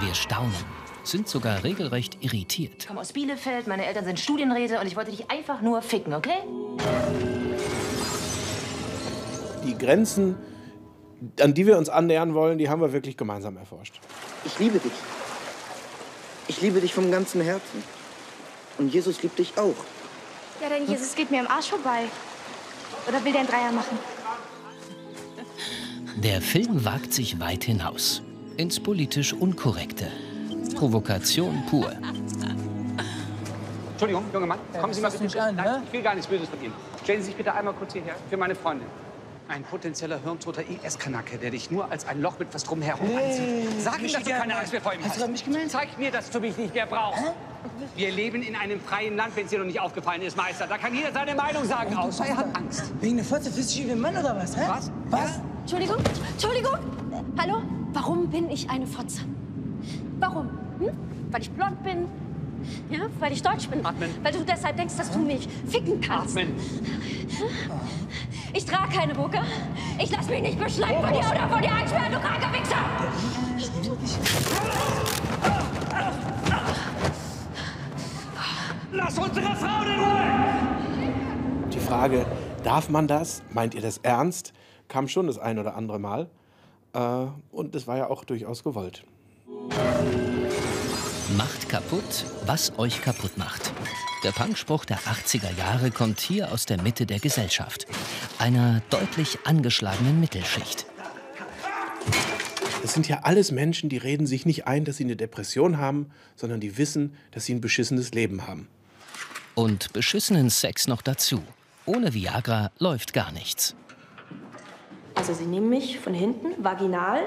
Wir staunen, sind sogar regelrecht irritiert. Ich komme aus Bielefeld, meine Eltern sind Studienräte und ich wollte dich einfach nur ficken, okay? Die Grenzen, an die wir uns annähern wollen, die haben wir wirklich gemeinsam erforscht. Ich liebe dich. Ich liebe dich vom ganzen Herzen. Und Jesus liebt dich auch. Ja, denn Jesus geht mir im Arsch vorbei. Oder will der einen Dreier machen? Der Film wagt sich weit hinaus. Ins politisch Unkorrekte. Provokation pur. Entschuldigung, junger Mann, kommen Sie mal bitte. Nein, ich will gar nichts Böses von Ihnen. Stellen Sie sich bitte einmal kurz hierher für meine Freundin. Ein potenzieller hirntoter IS-Kanake, der dich nur als ein Loch mit was drumherum anzieht. Sag ihm, dass du keine Angst mehr vor ihm hast. Hast du an mich gemeint? Zeig mir, dass du mich nicht mehr brauchst. Wir leben in einem freien Land, wenn es dir noch nicht aufgefallen ist, Meister. Da kann jeder seine Meinung sagen, außer er hat Angst. Wegen einer Fotze fühlst du dich wie ein Mann oder was? Hä? Was? Was? Entschuldigung, Entschuldigung. Äh, hallo? Warum bin ich eine Fotze? Warum? Hm? Weil ich blond bin? Ja, weil ich deutsch bin? Atmen. Weil du deshalb denkst, dass du mich ficken kannst? Atmen. Ich trage keine Burka. Ich lass mich nicht beschneiden von dir oder von dir einsperren, du kranker Wichser! Lass unsere Frauen in Ruhe! Die Frage, darf man das? Meint ihr das ernst? Kam schon das ein oder andere Mal. Äh, und es war ja auch durchaus gewollt. Macht kaputt, was euch kaputt macht. Der Punkspruch der 80er Jahre kommt hier aus der Mitte der Gesellschaft. Einer deutlich angeschlagenen Mittelschicht. Das sind ja alles Menschen, die reden sich nicht ein, dass sie eine Depression haben, sondern die wissen, dass sie ein beschissenes Leben haben. Und beschissenen Sex noch dazu. Ohne Viagra läuft gar nichts. Also Sie nehmen mich von hinten, vaginal,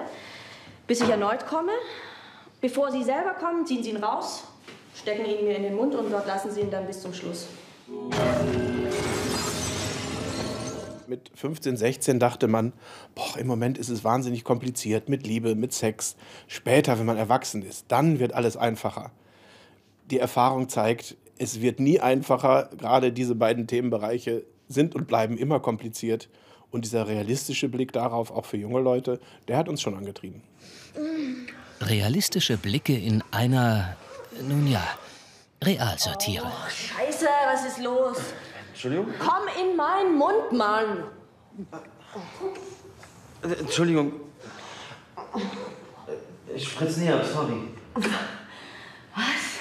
bis ich erneut komme. Bevor Sie selber kommen, ziehen Sie ihn raus, stecken ihn mir in den Mund und dort lassen Sie ihn dann bis zum Schluss. Mit 15, 16 dachte man, boah, im Moment ist es wahnsinnig kompliziert mit Liebe, mit Sex. Später, wenn man erwachsen ist, dann wird alles einfacher. Die Erfahrung zeigt, es wird nie einfacher. Gerade diese beiden Themenbereiche sind und bleiben immer kompliziert. Und dieser realistische Blick darauf, auch für junge Leute, der hat uns schon angetrieben. Realistische Blicke in einer, nun ja, Realsatire. Scheiße, was ist los? Entschuldigung? Komm in meinen Mund, Mann! Entschuldigung. Ich spritze näher, sorry. Was?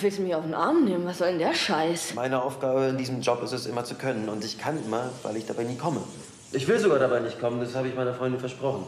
Willst du mich auf den Arm nehmen? Was soll denn der Scheiß? Meine Aufgabe in diesem Job ist es immer zu können. Und ich kann immer, weil ich dabei nie komme. Ich will sogar dabei nicht kommen, das habe ich meiner Freundin versprochen.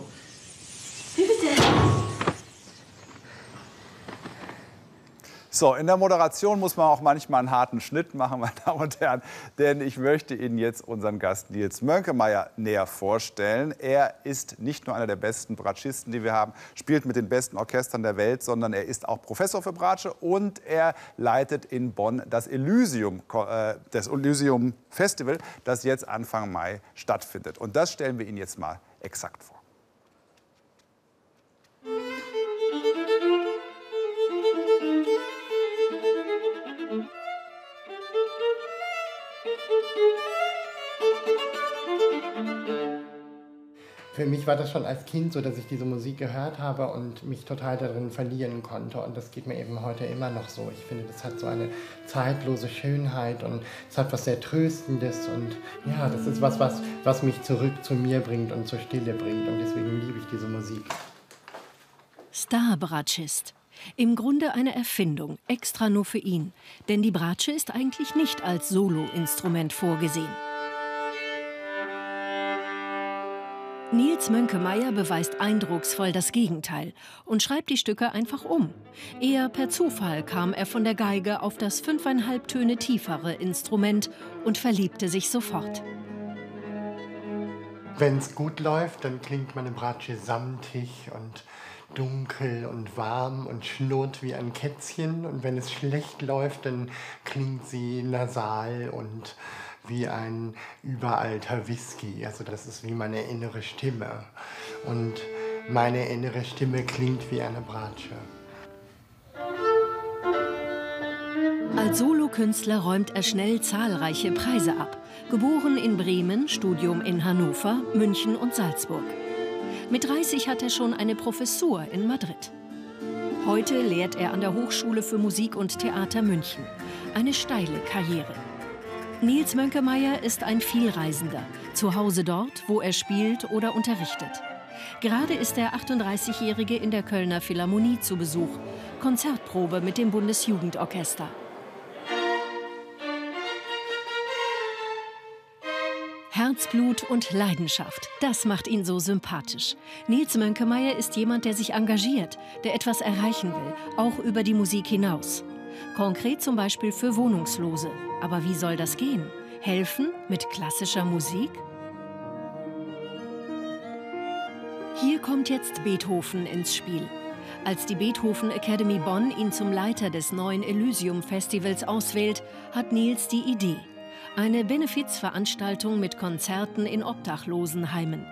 So, in der Moderation muss man auch manchmal einen harten Schnitt machen, [LAUGHS] meine Damen und Herren, denn ich möchte Ihnen jetzt unseren Gast Nils Mönkemeyer näher vorstellen. Er ist nicht nur einer der besten Bratschisten, die wir haben, spielt mit den besten Orchestern der Welt, sondern er ist auch Professor für Bratsche und er leitet in Bonn das Elysium, äh, das Elysium Festival, das jetzt Anfang Mai stattfindet. Und das stellen wir Ihnen jetzt mal exakt vor. Für mich war das schon als Kind so, dass ich diese Musik gehört habe und mich total darin verlieren konnte. Und das geht mir eben heute immer noch so. Ich finde, das hat so eine zeitlose Schönheit und es hat was sehr Tröstendes. Und ja, das ist was, was, was mich zurück zu mir bringt und zur Stille bringt. Und deswegen liebe ich diese Musik. Starbratschist. Im Grunde eine Erfindung, extra nur für ihn. Denn die Bratsche ist eigentlich nicht als Soloinstrument vorgesehen. Nils Mönkemeyer beweist eindrucksvoll das Gegenteil und schreibt die Stücke einfach um. Eher per Zufall kam er von der Geige auf das fünfeinhalb Töne tiefere Instrument und verliebte sich sofort. Wenn es gut läuft, dann klingt meine Bratsche samtig und dunkel und warm und schnurrt wie ein Kätzchen. Und wenn es schlecht läuft, dann klingt sie nasal und wie ein überalter Whisky. Also das ist wie meine innere Stimme. Und meine innere Stimme klingt wie eine Bratsche. Als Solokünstler räumt er schnell zahlreiche Preise ab. Geboren in Bremen, Studium in Hannover, München und Salzburg. Mit 30 hat er schon eine Professur in Madrid. Heute lehrt er an der Hochschule für Musik und Theater München. Eine steile Karriere. Nils Mönkemeyer ist ein Vielreisender, zu Hause dort, wo er spielt oder unterrichtet. Gerade ist der 38-Jährige in der Kölner Philharmonie zu Besuch. Konzertprobe mit dem Bundesjugendorchester. Herzblut und Leidenschaft, das macht ihn so sympathisch. Nils Mönkemeyer ist jemand, der sich engagiert, der etwas erreichen will, auch über die Musik hinaus. Konkret zum Beispiel für Wohnungslose. Aber wie soll das gehen? Helfen mit klassischer Musik? Hier kommt jetzt Beethoven ins Spiel. Als die Beethoven Academy Bonn ihn zum Leiter des neuen Elysium Festivals auswählt, hat Nils die Idee. Eine Benefizveranstaltung mit Konzerten in Obdachlosenheimen.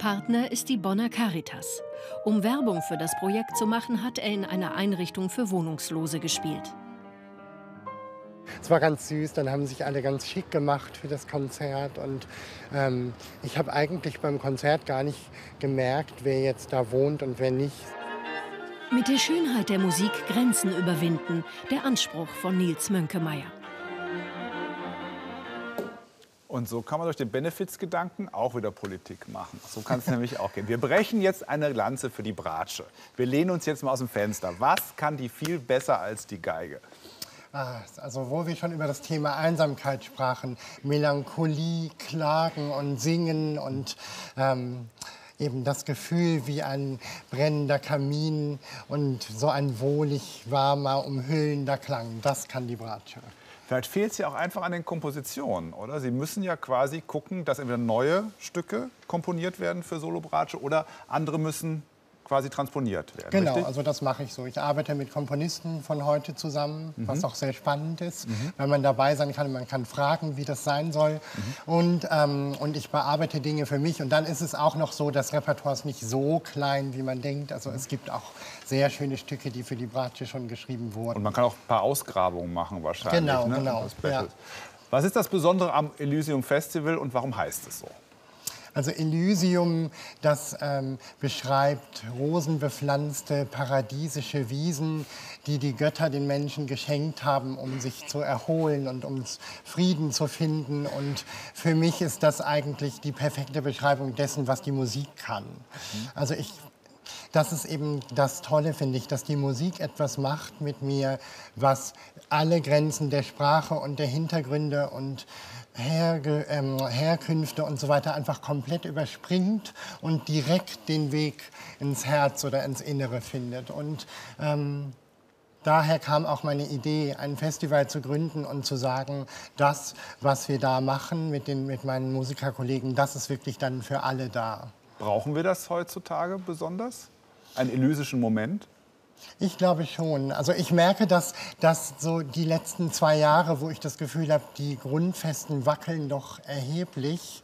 Partner ist die Bonner Caritas. Um Werbung für das Projekt zu machen, hat er in einer Einrichtung für Wohnungslose gespielt. Es war ganz süß, dann haben sich alle ganz schick gemacht für das Konzert und ähm, ich habe eigentlich beim Konzert gar nicht gemerkt, wer jetzt da wohnt und wer nicht. Mit der Schönheit der Musik Grenzen überwinden, der Anspruch von Nils Mönkemeyer. Und so kann man durch den Benefizgedanken auch wieder Politik machen. So kann es [LAUGHS] nämlich auch gehen. Wir brechen jetzt eine Lanze für die Bratsche. Wir lehnen uns jetzt mal aus dem Fenster. Was kann die viel besser als die Geige? Ah, also wo wir schon über das Thema Einsamkeit sprachen, Melancholie, Klagen und Singen und ähm, eben das Gefühl wie ein brennender Kamin und so ein wohlig warmer, umhüllender Klang, das kann die Bratsche. Vielleicht fehlt es ja auch einfach an den Kompositionen, oder? Sie müssen ja quasi gucken, dass entweder neue Stücke komponiert werden für Solo-Bratsche oder andere müssen quasi transponiert werden. Genau, richtig? also das mache ich so. Ich arbeite mit Komponisten von heute zusammen, Mhm. was auch sehr spannend ist, Mhm. weil man dabei sein kann, man kann fragen, wie das sein soll. Mhm. Und, ähm, und ich bearbeite Dinge für mich. Und dann ist es auch noch so, das Repertoire ist nicht so klein, wie man denkt. Also es gibt auch sehr schöne Stücke, die für die Bratsche schon geschrieben wurden. Und man kann auch ein paar Ausgrabungen machen wahrscheinlich. Genau, ne? genau. Was ist das Besondere am Elysium Festival und warum heißt es so? Also Elysium, das ähm, beschreibt rosenbepflanzte paradiesische Wiesen, die die Götter den Menschen geschenkt haben, um sich zu erholen und um Frieden zu finden. Und für mich ist das eigentlich die perfekte Beschreibung dessen, was die Musik kann. Also ich das ist eben das Tolle, finde ich, dass die Musik etwas macht mit mir, was alle Grenzen der Sprache und der Hintergründe und Herge, ähm, Herkünfte und so weiter einfach komplett überspringt und direkt den Weg ins Herz oder ins Innere findet. Und ähm, daher kam auch meine Idee, ein Festival zu gründen und zu sagen, das, was wir da machen mit, den, mit meinen Musikerkollegen, das ist wirklich dann für alle da. Brauchen wir das heutzutage besonders? Einen elysischen Moment? Ich glaube schon. Also ich merke, dass, dass so die letzten zwei Jahre, wo ich das Gefühl habe, die Grundfesten wackeln doch erheblich,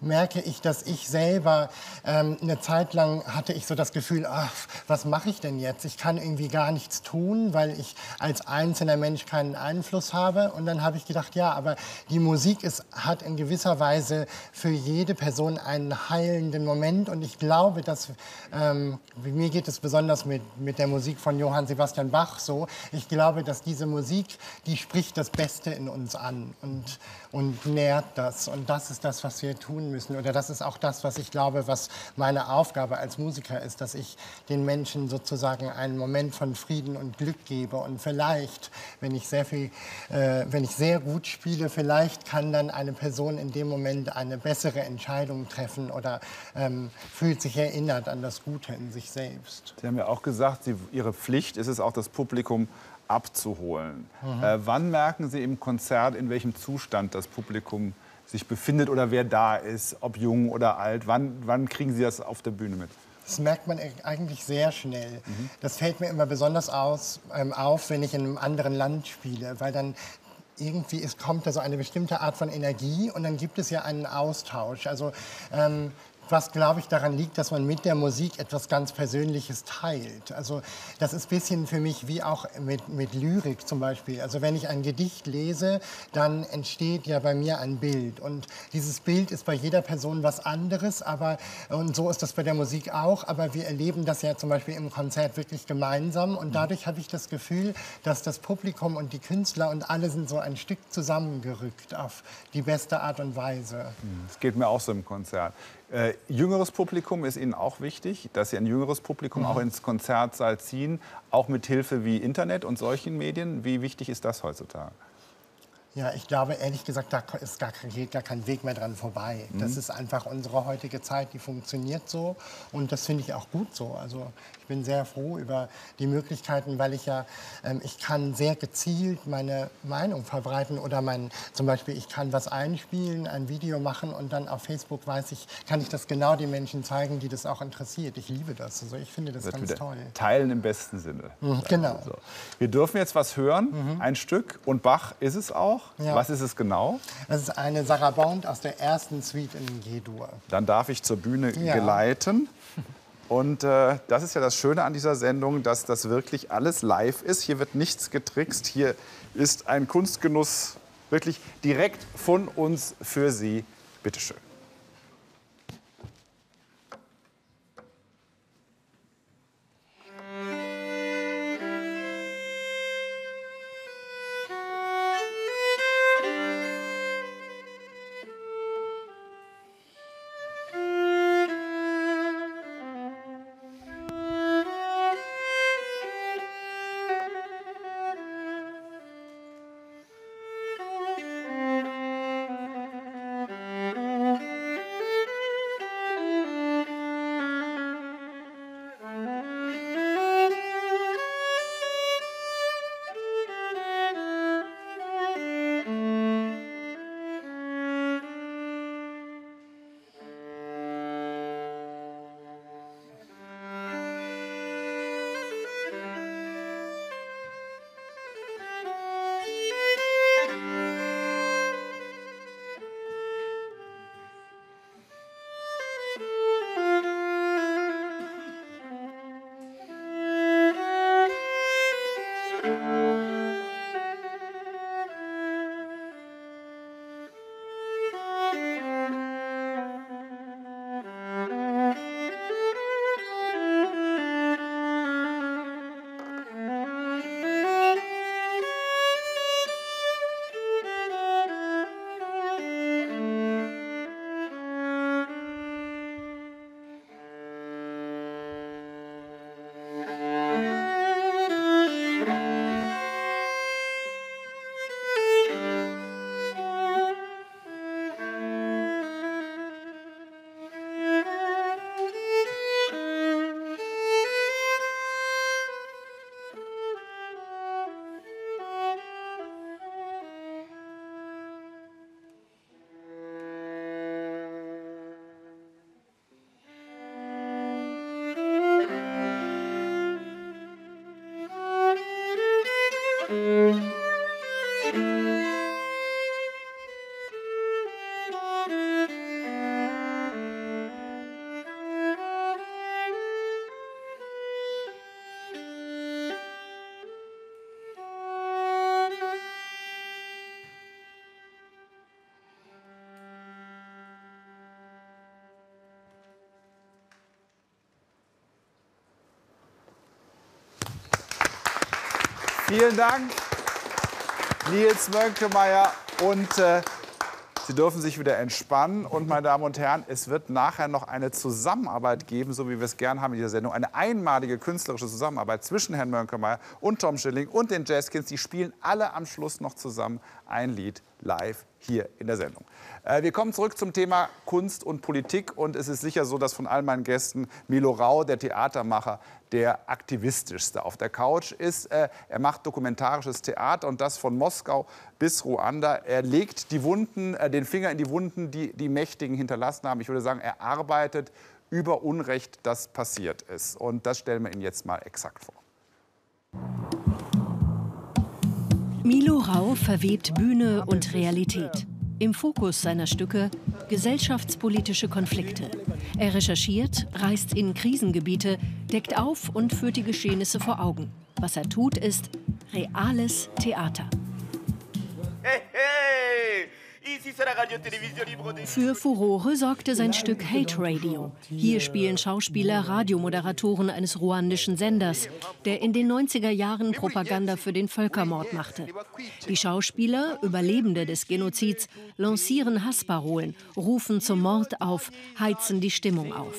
merke ich, dass ich selber ähm, eine Zeit lang hatte ich so das Gefühl, ach, was mache ich denn jetzt? Ich kann irgendwie gar nichts tun, weil ich als einzelner Mensch keinen Einfluss habe. Und dann habe ich gedacht, ja, aber die Musik ist, hat in gewisser Weise für jede Person einen heilenden Moment. Und ich glaube, dass ähm, mir geht es besonders mit, mit der Musik von Johann Sebastian Bach so. Ich glaube, dass diese Musik, die spricht das Beste in uns an und, und nährt das. Und das ist das, was wir tun müssen. Oder das ist auch das, was ich glaube, was meine Aufgabe als Musiker ist, dass ich den Menschen sozusagen einen Moment von Frieden und Glück gebe. Und vielleicht, wenn ich sehr viel, äh, wenn ich sehr gut spiele, vielleicht kann dann eine Person in dem Moment eine bessere Entscheidung treffen oder ähm, fühlt sich erinnert an das Gute in sich selbst. Sie haben ja auch gesagt, Sie, Ihre Pflicht ist es auch, das Publikum abzuholen. Mhm. Äh, wann merken Sie im Konzert, in welchem Zustand das Publikum sich befindet oder wer da ist, ob jung oder alt? Wann, wann kriegen Sie das auf der Bühne mit? Das merkt man eigentlich sehr schnell. Das fällt mir immer besonders aus, ähm, auf, wenn ich in einem anderen Land spiele, weil dann irgendwie es kommt da so eine bestimmte Art von Energie und dann gibt es ja einen Austausch. Also ähm, was, glaube ich, daran liegt, dass man mit der Musik etwas ganz Persönliches teilt. Also das ist ein bisschen für mich wie auch mit, mit Lyrik zum Beispiel. Also wenn ich ein Gedicht lese, dann entsteht ja bei mir ein Bild. Und dieses Bild ist bei jeder Person was anderes, aber und so ist das bei der Musik auch. Aber wir erleben das ja zum Beispiel im Konzert wirklich gemeinsam. Und dadurch habe ich das Gefühl, dass das Publikum und die Künstler und alle sind so ein Stück zusammengerückt auf die beste Art und Weise. Das geht mir auch so im Konzert. Äh, jüngeres Publikum ist Ihnen auch wichtig, dass Sie ein jüngeres Publikum Mhm. auch ins Konzertsaal ziehen, auch mit Hilfe wie Internet und solchen Medien. Wie wichtig ist das heutzutage? Ja, ich glaube ehrlich gesagt, da ist gar, kein- geht gar kein Weg mehr dran vorbei. Das Mhm. ist einfach unsere heutige Zeit, die funktioniert so und das finde ich auch gut so. Also ich bin sehr froh über die Möglichkeiten, weil ich ja, ähm, ich kann sehr gezielt meine Meinung verbreiten oder mein, zum Beispiel ich kann was einspielen, ein Video machen und dann auf Facebook weiß ich, kann ich das genau den Menschen zeigen, die das auch interessiert. Ich liebe das. Also ich finde das Wird ganz toll. Teilen im besten Sinne. Mhm, genau. So. Wir dürfen jetzt was hören, ein Stück. Und Bach ist es auch. Ja. Was ist es genau? Das ist eine Sarabande aus der ersten Suite in G-Dur. Dann darf ich zur Bühne Ja. geleiten. Und äh, das ist ja das Schöne an dieser Sendung, dass das wirklich alles live ist. Hier wird nichts getrickst. Hier ist ein Kunstgenuss wirklich direkt von uns für Sie. Bitte Vielen Dank, Nils Mönkemeyer. Und äh, Sie dürfen sich wieder entspannen. Und, meine Damen und Herren, es wird nachher noch eine Zusammenarbeit geben, so wie wir es gern haben in dieser Sendung. Eine einmalige künstlerische Zusammenarbeit zwischen Herrn Mönkemeyer und Tom Schilling und den Jazzkins. Die spielen alle am Schluss noch zusammen ein Lied live hier in der Sendung. Äh, wir kommen zurück zum Thema Kunst und Politik. Und es ist sicher so, dass von all meinen Gästen Milo Rau, der Theatermacher, der aktivistischste auf der Couch ist. Äh, er macht dokumentarisches Theater und das von Moskau bis Ruanda. Er legt die Wunden, äh, den Finger in die Wunden, die die Mächtigen hinterlassen haben. Ich würde sagen, er arbeitet über Unrecht, das passiert ist. Und das stellen wir Ihnen jetzt mal exakt vor. Milo Rau verwebt Bühne und Realität. Im Fokus seiner Stücke gesellschaftspolitische Konflikte. Er recherchiert, reist in Krisengebiete, deckt auf und führt die Geschehnisse vor Augen. Was er tut, ist reales Theater. Hey, hey Für Furore sorgte sein Stück Hate Radio. Hier spielen Schauspieler Radiomoderatoren eines ruandischen Senders, der in den 90er Jahren Propaganda für den Völkermord machte. Die Schauspieler, Überlebende des Genozids, lancieren Hassparolen, rufen zum Mord auf, heizen die Stimmung auf.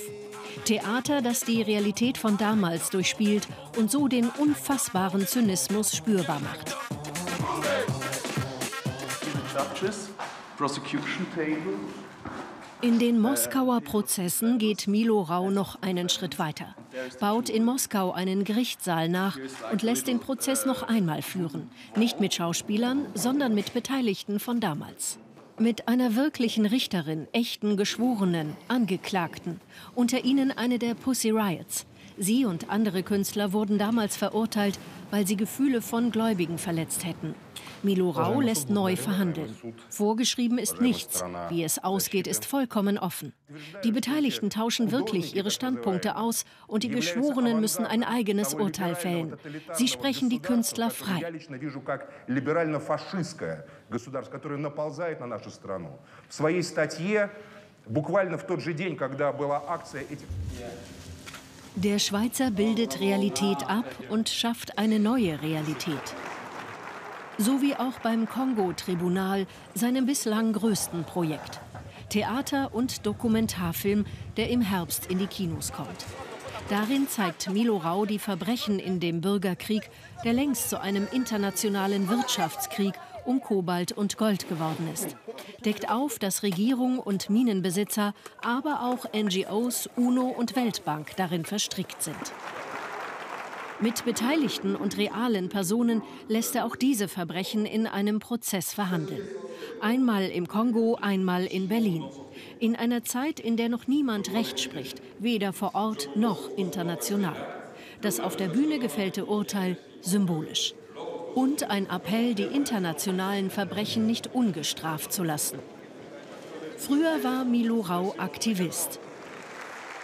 Theater, das die Realität von damals durchspielt und so den unfassbaren Zynismus spürbar macht. Table. In den Moskauer Prozessen geht Milo Rau noch einen Schritt weiter, baut in Moskau einen Gerichtssaal nach und lässt den Prozess noch einmal führen. Nicht mit Schauspielern, sondern mit Beteiligten von damals. Mit einer wirklichen Richterin, echten Geschworenen, Angeklagten. Unter ihnen eine der Pussy Riots. Sie und andere Künstler wurden damals verurteilt, weil sie Gefühle von Gläubigen verletzt hätten. Milo Rau lässt neu verhandeln. Vorgeschrieben ist nichts. Wie es ausgeht, ist vollkommen offen. Die Beteiligten tauschen wirklich ihre Standpunkte aus und die Geschworenen müssen ein eigenes Urteil fällen. Sie sprechen die Künstler frei. Буквально в тот же день, когда была акция этих... Der Schweizer bildet Realität ab und schafft eine neue Realität. So wie auch beim Kongo-Tribunal, seinem bislang größten Projekt. Theater- und Dokumentarfilm, der im Herbst in die Kinos kommt. Darin zeigt Milo Rau die Verbrechen in dem Bürgerkrieg, der längst zu einem internationalen Wirtschaftskrieg um Kobalt und Gold geworden ist. Deckt auf, dass Regierung und Minenbesitzer, aber auch NGOs, UNO und Weltbank darin verstrickt sind. Mit beteiligten und realen Personen lässt er auch diese Verbrechen in einem Prozess verhandeln. Einmal im Kongo, einmal in Berlin. In einer Zeit, in der noch niemand Recht spricht, weder vor Ort noch international. Das auf der Bühne gefällte Urteil symbolisch. Und ein Appell, die internationalen Verbrechen nicht ungestraft zu lassen. Früher war Milo Rau Aktivist.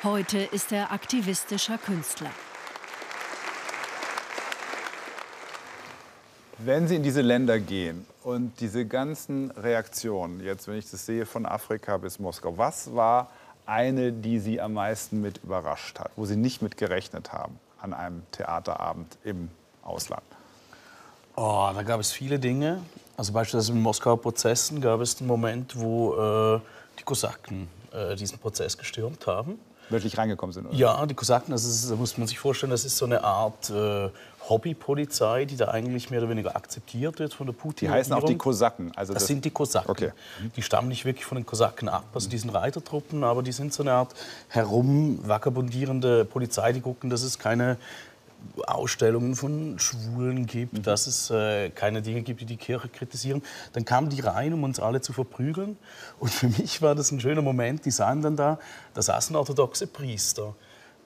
Heute ist er aktivistischer Künstler. Wenn Sie in diese Länder gehen und diese ganzen Reaktionen, jetzt wenn ich das sehe von Afrika bis Moskau, was war eine, die Sie am meisten mit überrascht hat, wo Sie nicht mit gerechnet haben an einem Theaterabend im Ausland? Oh, da gab es viele Dinge. Also beispielsweise in Moskauer Prozessen gab es den Moment, wo äh, die Kosaken äh, diesen Prozess gestürmt haben. Wirklich reingekommen sind? Oder? Ja, die Kosaken, das ist, da muss man sich vorstellen, das ist so eine Art äh, Hobbypolizei, die da eigentlich mehr oder weniger akzeptiert wird von der putin Die heißen auch die Kosaken. Also das, das sind die Kosaken. Okay. Die stammen nicht wirklich von den Kosaken ab, also die sind Reitertruppen, aber die sind so eine Art herumvagabundierende Polizei, die gucken, dass es keine Ausstellungen von Schwulen gibt, dass es äh, keine Dinge gibt, die die Kirche kritisieren. Dann kamen die rein, um uns alle zu verprügeln. Und für mich war das ein schöner Moment. Die sahen dann da, da saßen orthodoxe Priester.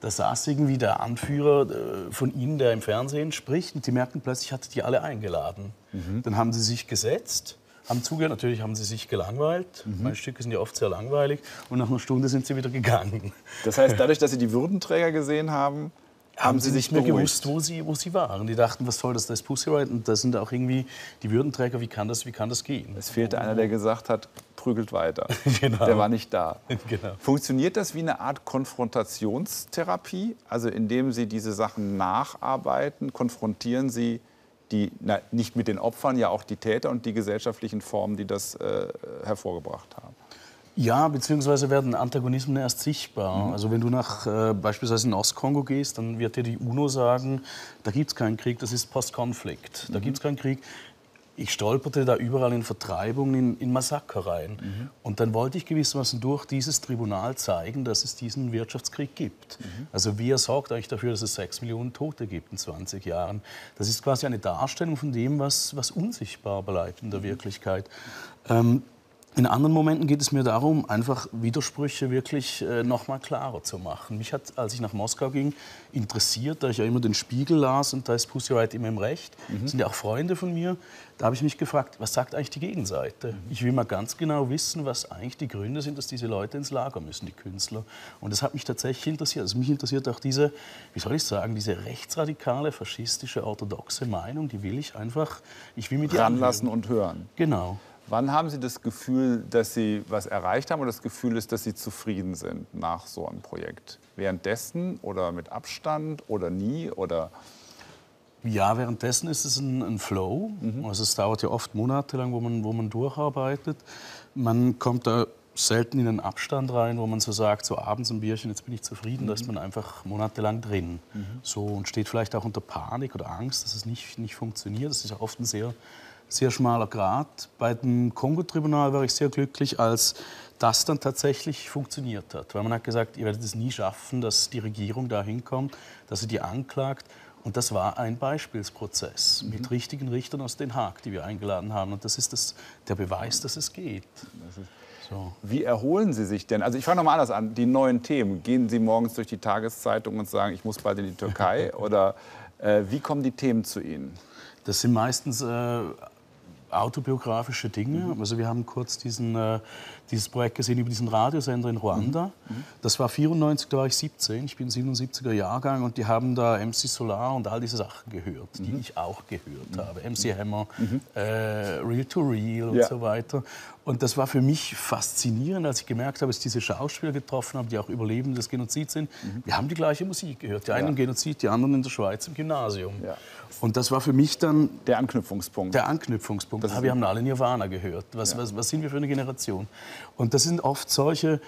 Da saß irgendwie der Anführer äh, von ihnen, der im Fernsehen spricht. Und die merkten plötzlich, hatte die alle eingeladen. Mhm. Dann haben sie sich gesetzt, haben zugehört. Natürlich haben sie sich gelangweilt. Mhm. Meine Stücke sind ja oft sehr langweilig. Und nach einer Stunde sind sie wieder gegangen. Das heißt, dadurch, dass Sie die Würdenträger gesehen haben, haben sie sich nicht mehr gewusst, wo sie, wo sie waren. Die dachten, was soll das, das ist Pussy Riot. Und das sind auch irgendwie die Würdenträger, wie kann das, wie kann das gehen? Es fehlte einer, der gesagt hat, prügelt weiter. [LAUGHS] Genau. Der war nicht da. [LAUGHS] Genau. Funktioniert das wie eine Art Konfrontationstherapie? Also indem Sie diese Sachen nacharbeiten, konfrontieren Sie die, na, nicht mit den Opfern, ja auch die Täter und die gesellschaftlichen Formen, die das äh, hervorgebracht haben. Ja, beziehungsweise werden Antagonismen erst sichtbar. Mhm. Also wenn du nach äh, beispielsweise in Ostkongo gehst, dann wird dir die UNO sagen, da gibt es keinen Krieg, das ist Postkonflikt. Da Mhm. gibt es keinen Krieg. Ich stolperte da überall in Vertreibungen, in, in Massaker rein. Mhm. Und dann wollte ich gewissermaßen durch dieses Tribunal zeigen, dass es diesen Wirtschaftskrieg gibt. Mhm. Also wer sorgt eigentlich dafür, dass es sechs Millionen Tote gibt in 20 Jahren? Das ist quasi eine Darstellung von dem, was, was unsichtbar bleibt in der Wirklichkeit. Ähm, in anderen Momenten geht es mir darum, einfach Widersprüche wirklich äh, noch mal klarer zu machen. Mich hat, als ich nach Moskau ging, interessiert, da ich ja immer den Spiegel las und da ist Pussy Riot immer im Recht, Mhm. sind ja auch Freunde von mir, da habe ich mich gefragt, was sagt eigentlich die Gegenseite? Ich will mal ganz genau wissen, was eigentlich die Gründe sind, dass diese Leute ins Lager müssen, die Künstler. Und das hat mich tatsächlich interessiert. Also mich interessiert auch diese, wie soll ich sagen, diese rechtsradikale, faschistische, orthodoxe Meinung, die will ich einfach, ich will mit ihr ranlassen und hören. Genau. Wann haben Sie das Gefühl, dass Sie was erreicht haben oder das Gefühl ist, dass Sie zufrieden sind nach so einem Projekt? Währenddessen oder mit Abstand oder nie oder Ja, währenddessen ist es ein, ein Flow. Also es dauert ja oft monatelang, wo man, wo man durcharbeitet. Man kommt da selten in einen Abstand rein, wo man so sagt, so abends ein Bierchen, jetzt bin ich zufrieden. Da ist man einfach monatelang drin. So, und steht vielleicht auch unter Panik oder Angst, dass es nicht, nicht funktioniert. Das ist ja oft ein sehr, sehr schmaler Grat. Bei dem Kongo-Tribunal war ich sehr glücklich, als das dann tatsächlich funktioniert hat. Weil man hat gesagt, ihr werdet es nie schaffen, dass die Regierung da hinkommt, dass sie die anklagt. Und das war ein Beispielsprozess mit richtigen Richtern aus Den Haag, die wir eingeladen haben. Und das ist das, der Beweis, dass es geht. So. Wie erholen Sie sich denn? Also ich fange noch mal anders an. Die neuen Themen. Gehen Sie morgens durch die Tageszeitung und sagen, ich muss bald in die Türkei? [LAUGHS] Oder äh, wie kommen die Themen zu Ihnen? Das sind meistens äh, autobiografische Dinge. Also wir haben kurz diesen, äh, dieses Projekt gesehen über diesen Radiosender in Ruanda. Das war 94, da war ich 17. Ich bin 77er Jahrgang und die haben da MC Solar und all diese Sachen gehört, die ich auch gehört habe. MC Hammer, äh, Real to Real und Ja. so weiter. Und das war für mich faszinierend, als ich gemerkt habe, dass ich diese Schauspieler getroffen habe, die auch Überlebende des Genozids sind. Wir haben die gleiche Musik gehört. Die einen Ja. im Genozid, die anderen in der Schweiz im Gymnasium. Und das war für mich dann der Anknüpfungspunkt. Der Anknüpfungspunkt. Wir haben alle Nirvana gehört. Was, Ja. was, was sind wir für eine Generation? Und das sind oft solche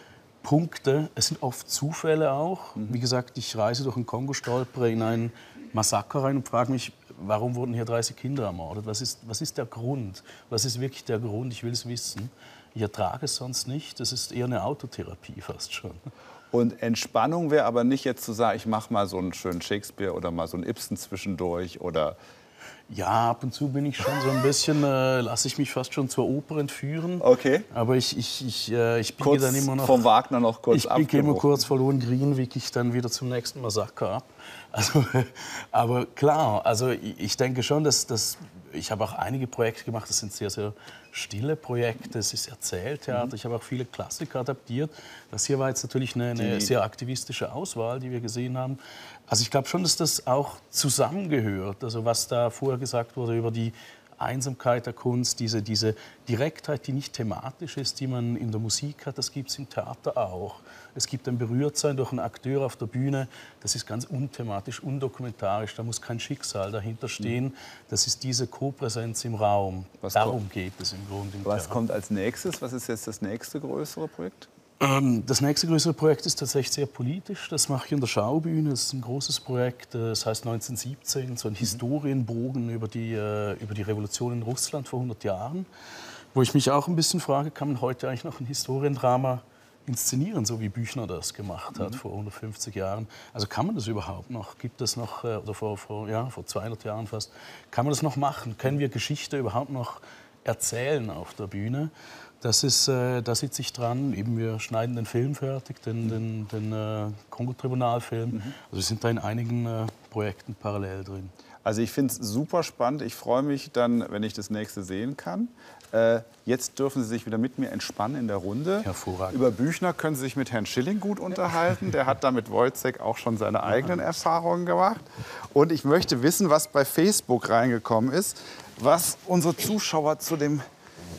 Punkte, es sind oft Zufälle auch. Mhm. Wie gesagt, ich reise durch den Kongo, stolpere in ein Massaker rein und frage mich, warum wurden hier 30 Kinder ermordet? Was ist, was ist der Grund? Was ist wirklich der Grund? Ich will es wissen. Ich ertrage es sonst nicht. Das ist eher eine Autotherapie fast schon. Und Entspannung wäre aber nicht jetzt zu sagen, ich mache mal so einen schönen Shakespeare oder mal so einen Ibsen zwischendurch oder Ja, ab und zu bin ich schon so ein bisschen, äh, lasse ich mich fast schon zur Oper entführen. Okay. Aber ich, ich, ich, äh, ich biege Kurz dann immer noch. vom Wagner noch kurz Ich biege immer kurz vor Lohengrin, wiege ich dann wieder zum nächsten Massaker ab. Also, [LAUGHS] aber klar, also ich, ich denke schon, dass, dass ich habe auch einige Projekte gemacht, das sind sehr, sehr stille Projekte, es ist Erzähltheater, Mhm. ich habe auch viele Klassiker adaptiert. Das hier war jetzt natürlich eine, eine sehr aktivistische Auswahl, die wir gesehen haben. Also ich glaube schon, dass das auch zusammengehört. Also was da vorher gesagt wurde über die Einsamkeit der Kunst, diese, diese Direktheit, die nicht thematisch ist, die man in der Musik hat, das gibt es im Theater auch. Es gibt ein Berührtsein durch einen Akteur auf der Bühne, das ist ganz unthematisch, undokumentarisch, da muss kein Schicksal dahinter stehen. Das ist diese Kopräsenz im Raum. Darum kommt- geht es im Grunde. Im was Theater. kommt als nächstes? Was ist jetzt das nächste größere Projekt? Ähm, Das nächste größere Projekt ist tatsächlich sehr politisch. Das mache ich in der Schaubühne. Das ist ein großes Projekt. äh, Das heißt 1917, so ein Historienbogen über die, äh, über die Revolution in Russland vor 100 Jahren. Wo ich mich auch ein bisschen frage, kann man heute eigentlich noch ein Historiendrama inszenieren, so wie Büchner das gemacht hat vor 150 Jahren. Also kann man das überhaupt noch? Gibt es noch, äh, oder vor, vor, ja, vor 200 Jahren fast, kann man das noch machen? Können wir Geschichte überhaupt noch erzählen auf der Bühne? Das ist, äh, da sitze ich dran. Eben wir schneiden den Film fertig, den, den, den äh, Kongo-Tribunalfilm. Also wir sind da in einigen äh, Projekten parallel drin. Also ich finde es super spannend. Ich freue mich dann, wenn ich das nächste sehen kann. Äh, jetzt dürfen Sie sich wieder mit mir entspannen in der Runde. Hervorragend. Über Büchner können Sie sich mit Herrn Schilling gut unterhalten. Der hat da mit Wojciech auch schon seine eigenen Erfahrungen gemacht. Und ich möchte wissen, was bei Facebook reingekommen ist, was unsere Zuschauer zu dem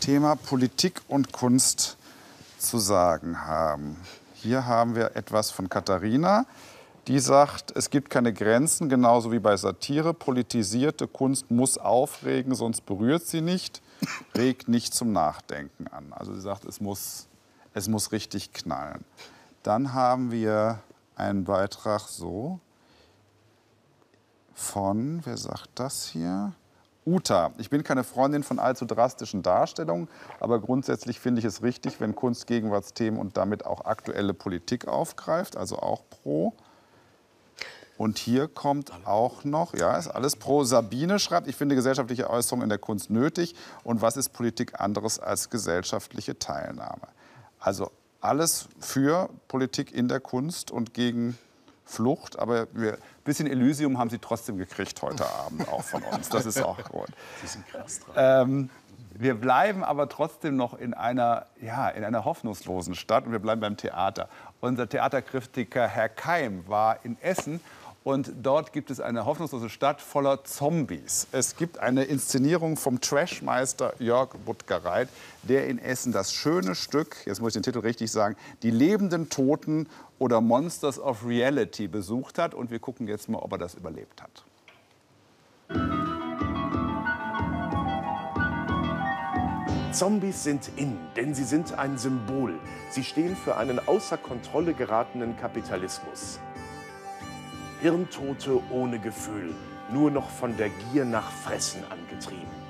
Thema Politik und Kunst zu sagen haben. Hier haben wir etwas von Katharina. Die sagt, es gibt keine Grenzen, genauso wie bei Satire. Politisierte Kunst muss aufregen, sonst berührt sie nicht, regt nicht zum Nachdenken an. Also sie sagt, es muss, es muss richtig knallen. Dann haben wir einen Beitrag so von, wer sagt das hier? Uta. Ich bin keine Freundin von allzu drastischen Darstellungen, aber grundsätzlich finde ich es richtig, wenn Kunst Gegenwartsthemen und damit auch aktuelle Politik aufgreift, also auch pro. Und hier kommt auch noch, ja, ist alles pro. Sabine schreibt, ich finde gesellschaftliche Äußerungen in der Kunst nötig. Und was ist Politik anderes als gesellschaftliche Teilnahme? Also alles für Politik in der Kunst und gegen Flucht. Aber ein bisschen Elysium haben Sie trotzdem gekriegt heute [LAUGHS] Abend auch von uns. Das ist auch gut. Sie sind krass dran. Ähm, wir bleiben aber trotzdem noch in einer, ja, in einer hoffnungslosen Stadt und wir bleiben beim Theater. Unser Theaterkritiker Herr Keim war in Essen und dort gibt es eine hoffnungslose Stadt voller Zombies. Es gibt eine Inszenierung vom Trashmeister Jörg Buttgereit, der in Essen das schöne Stück, jetzt muss ich den Titel richtig sagen, Die lebenden Toten oder Monsters of Reality besucht hat. Und wir gucken jetzt mal, ob er das überlebt hat. Zombies sind in, denn sie sind ein Symbol. Sie stehen für einen außer Kontrolle geratenen Kapitalismus. Hirntote ohne Gefühl, nur noch von der Gier nach Fressen angetrieben.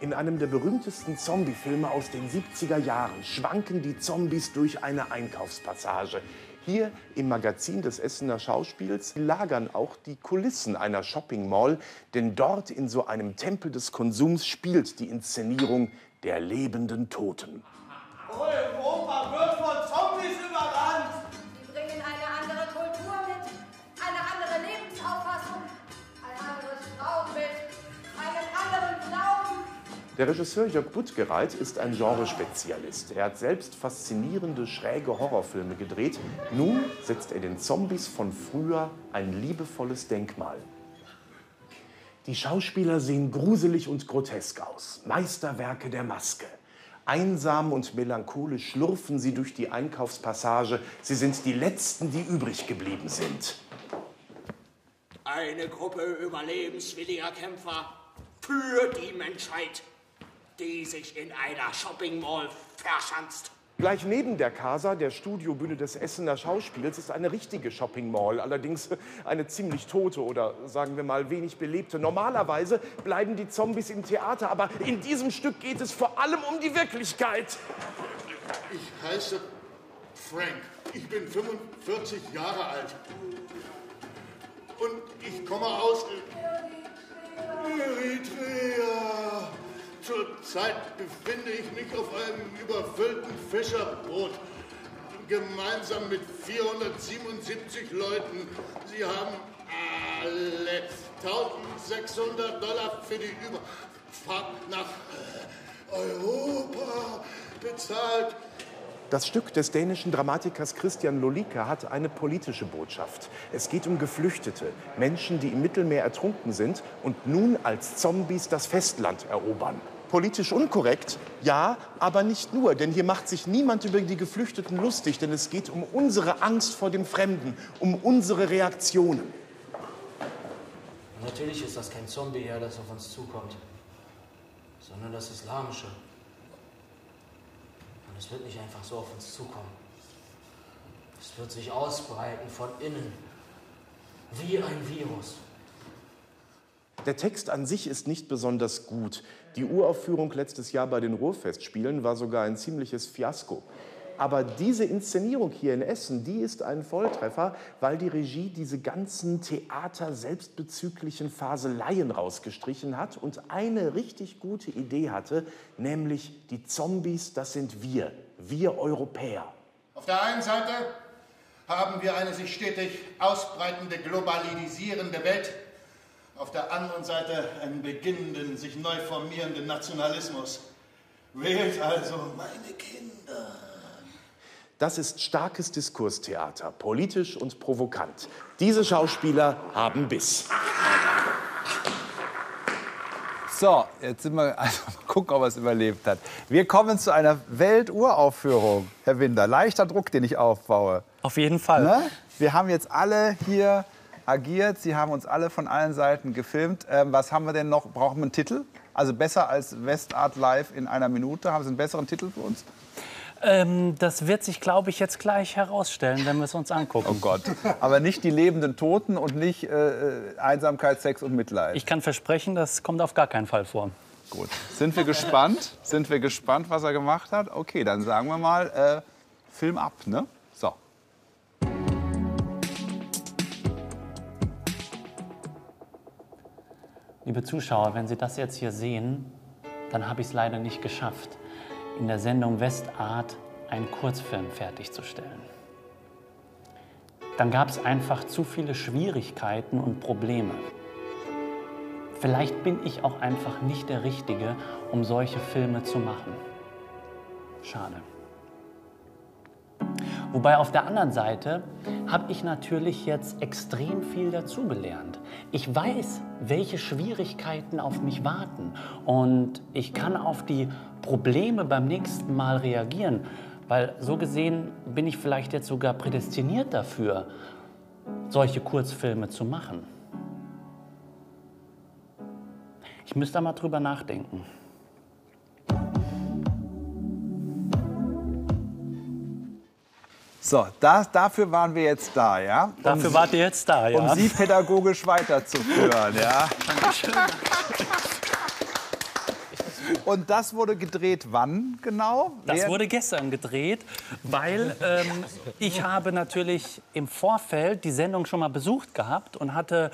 In einem der berühmtesten Zombie-Filme aus den 70er Jahren schwanken die Zombies durch eine Einkaufspassage. Hier im Magazin des Essener Schauspiels lagern auch die Kulissen einer Shopping Mall, denn dort in so einem Tempel des Konsums spielt die Inszenierung der lebenden Toten. Europa Der Regisseur Jörg Buttgereit ist ein Genrespezialist. Er hat selbst faszinierende, schräge Horrorfilme gedreht. Nun setzt er den Zombies von früher ein liebevolles Denkmal. Die Schauspieler sehen gruselig und grotesk aus. Meisterwerke der Maske. Einsam und melancholisch schlurfen sie durch die Einkaufspassage. Sie sind die Letzten, die übrig geblieben sind. Eine Gruppe überlebenswilliger Kämpfer für die Menschheit, die sich in einer Shopping Mall verschanzt. Gleich neben der Casa, der Studiobühne des Essener Schauspiels, ist eine richtige Shopping Mall. Allerdings eine ziemlich tote oder sagen wir mal wenig belebte. Normalerweise bleiben die Zombies im Theater, aber in diesem Stück geht es vor allem um die Wirklichkeit. Ich heiße Frank. Ich bin 45 Jahre alt. Und ich komme aus Eritrea. Zurzeit befinde ich mich auf einem überfüllten Fischerboot. Gemeinsam mit 477 Leuten. Sie haben alle 1600 Dollar für die Überfahrt nach Europa bezahlt. Das Stück des dänischen Dramatikers Christian Lolika hat eine politische Botschaft. Es geht um Geflüchtete, Menschen, die im Mittelmeer ertrunken sind und nun als Zombies das Festland erobern. Politisch unkorrekt, ja, aber nicht nur, denn hier macht sich niemand über die Geflüchteten lustig, denn es geht um unsere Angst vor dem Fremden, um unsere Reaktionen. Natürlich ist das kein Zombie, ja, das auf uns zukommt, sondern das Islamische. Und es wird nicht einfach so auf uns zukommen. Es wird sich ausbreiten von innen, wie ein Virus. Der Text an sich ist nicht besonders gut. Die Uraufführung letztes Jahr bei den Ruhrfestspielen war sogar ein ziemliches Fiasko. Aber diese Inszenierung hier in Essen, die ist ein Volltreffer, weil die Regie diese ganzen Theater-selbstbezüglichen Faseleien rausgestrichen hat und eine richtig gute Idee hatte, nämlich die Zombies, das sind wir, wir Europäer. Auf der einen Seite haben wir eine sich stetig ausbreitende, globalisierende Welt. Auf der anderen Seite einen beginnenden, sich neu formierenden Nationalismus. Wählt also meine Kinder. Das ist starkes Diskurstheater, politisch und provokant. Diese Schauspieler haben Biss. So, jetzt sind wir, [LAUGHS] also mal gucken, ob er es überlebt hat. Wir kommen zu einer Welturaufführung, Herr Winder. Leichter Druck, den ich aufbaue. Auf jeden Fall. Ne? Wir haben jetzt alle hier agiert. Sie haben uns alle von allen Seiten gefilmt. Ähm, was haben wir denn noch? Brauchen wir einen Titel? Also besser als Westart Live in einer Minute. Haben Sie einen besseren Titel für uns? Ähm, das wird sich, glaube ich, jetzt gleich herausstellen, wenn wir es uns angucken. Oh Gott. Aber nicht die lebenden Toten und nicht äh, Einsamkeit, Sex und Mitleid. Ich kann versprechen, das kommt auf gar keinen Fall vor. Gut. Sind wir gespannt? Sind wir gespannt, was er gemacht hat? Okay, dann sagen wir mal, äh, Film ab, ne? Liebe Zuschauer, wenn Sie das jetzt hier sehen, dann habe ich es leider nicht geschafft, in der Sendung Westart einen Kurzfilm fertigzustellen. Dann gab es einfach zu viele Schwierigkeiten und Probleme. Vielleicht bin ich auch einfach nicht der Richtige, um solche Filme zu machen. Schade. Wobei auf der anderen Seite habe ich natürlich jetzt extrem viel dazugelernt. Ich weiß, welche Schwierigkeiten auf mich warten und ich kann auf die Probleme beim nächsten Mal reagieren, weil so gesehen bin ich vielleicht jetzt sogar prädestiniert dafür, solche Kurzfilme zu machen. Ich müsste da mal drüber nachdenken. So, das, dafür waren wir jetzt da, ja? Dafür um, wart ihr jetzt da, ja? Um Sie pädagogisch weiterzuführen, ja? Dankeschön. Und das wurde gedreht wann genau? Das wurde gestern gedreht, weil ähm, ich habe natürlich im Vorfeld die Sendung schon mal besucht gehabt und hatte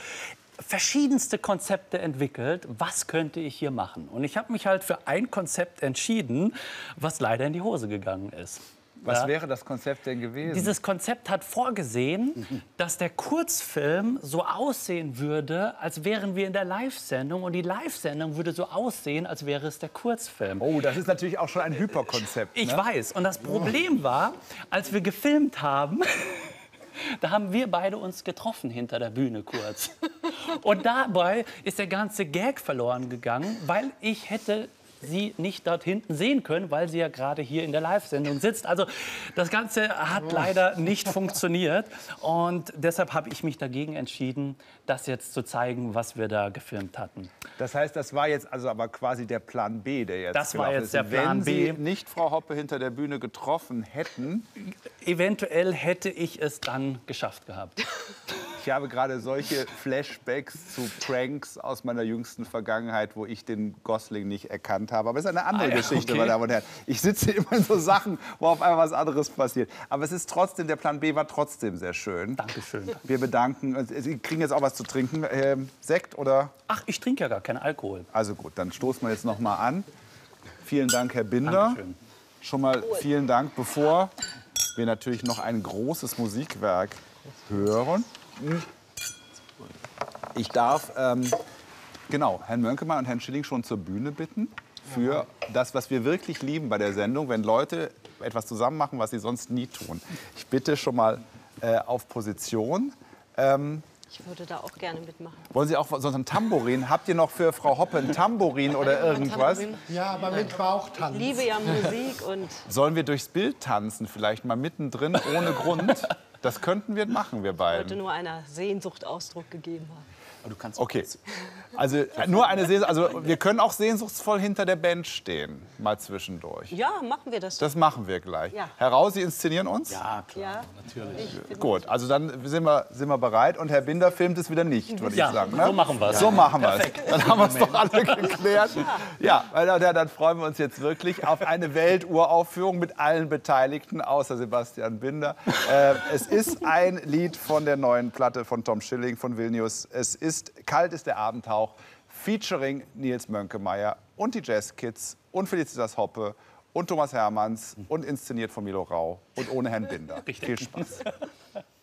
verschiedenste Konzepte entwickelt. Was könnte ich hier machen? Und ich habe mich halt für ein Konzept entschieden, was leider in die Hose gegangen ist. Was Ja. wäre das Konzept denn gewesen? Dieses Konzept hat vorgesehen, [LAUGHS] dass der Kurzfilm so aussehen würde, als wären wir in der Live-Sendung und die Live-Sendung würde so aussehen, als wäre es der Kurzfilm. Oh, das ist natürlich auch schon ein Hyperkonzept. Ich ne? weiß. Und das Problem war, als wir gefilmt haben, [LAUGHS] da haben wir beide uns getroffen hinter der Bühne kurz. [LAUGHS] Und dabei ist der ganze Gag verloren gegangen, weil ich hätte sie nicht dort hinten sehen können, weil sie ja gerade hier in der Live-Sendung sitzt. Also das Ganze hat leider nicht funktioniert und deshalb habe ich mich dagegen entschieden, das jetzt zu zeigen, was wir da gefilmt hatten. Das heißt, das war jetzt also aber quasi der Plan B, der jetzt Das war jetzt ist. der Plan Wenn Sie B. nicht Frau Hoppe hinter der Bühne getroffen hätten, Eventuell hätte ich es dann geschafft gehabt. ich habe gerade solche Flashbacks zu Pranks aus meiner jüngsten Vergangenheit, wo ich den Gosling nicht erkannt habe. Aber es ist eine andere Ah ja, Geschichte, okay. meine Damen und Herren. Ich sitze immer in so Sachen, wo auf einmal was anderes passiert. Aber es ist trotzdem, der Plan B war trotzdem sehr schön. Dankeschön. Wir bedanken uns. Sie kriegen jetzt auch was zu trinken. Ähm, Sekt oder? Ach, ich trinke ja gar keinen Alkohol. Also gut, dann stoßen wir jetzt noch mal an. Vielen Dank, Herr Binder. Dankeschön. Schon mal vielen Dank, bevor wir natürlich noch ein großes Musikwerk hören. Ich darf ähm, genau Herrn Mönkemann und Herrn Schilling schon zur Bühne bitten für das, was wir wirklich lieben bei der Sendung, wenn Leute etwas zusammen machen, was sie sonst nie tun. Ich bitte schon mal äh, auf Position. Ähm, Ich würde da auch gerne mitmachen. wollen Sie auch sonst ein Tambourin? Habt ihr noch für Frau Hoppe ein Tambourin oder irgendwas? Ja, aber mit Bauchtanz. Ich liebe ja Musik und Sollen wir durchs Bild tanzen, vielleicht mal mittendrin, ohne Grund? Das könnten wir machen, wir heute beiden. nur einer Sehnsucht Ausdruck gegeben haben. Du kannst Okay. Also nur eine Sehnsucht. Also wir können auch sehnsuchtsvoll hinter der Band stehen, mal zwischendurch. Ja, machen wir das. Das machen wir gleich. Ja. Herr Rau, Sie inszenieren uns? Ja, ja. natürlich. Gut, also dann sind wir, sind wir bereit und Herr Binder filmt es wieder nicht, würde Ja, ich sagen. Ne? so machen wir's. So machen wir es. Dann haben wir es doch alle geklärt. Ja, weil, ja, dann freuen wir uns jetzt wirklich auf eine Welturaufführung mit allen Beteiligten, außer Sebastian Binder. Äh, es ist ein Lied von der neuen Platte von Tom Schilling von Vilnius. Es ist Kalt ist der Abendhauch, featuring Nils Mönkemeyer und die Jazzkids und Felicitas Hoppe und Thomas Hermanns und inszeniert von Milo Rau und ohne Herrn Binder. Viel Spaß. [LAUGHS]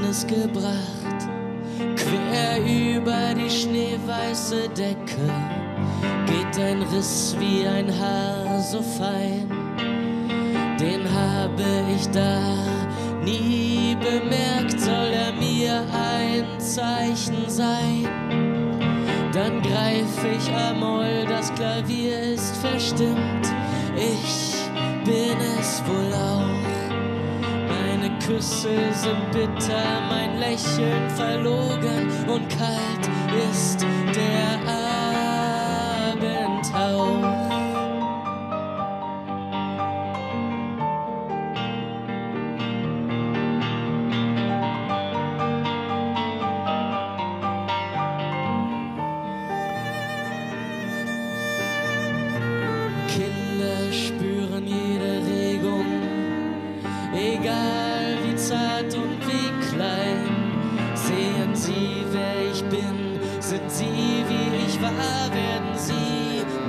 Erkenntnis gebracht. Quer über die schneeweiße Decke geht ein Riss wie ein Haar so fein. Den habe ich da nie bemerkt, soll er mir ein Zeichen sein. Dann greif ich Amol, das Klavier ist verstimmt. Ich bin es wohl auch. Küsse sind bitter, mein Lächeln verlogen und kalt ist der Abendhauch.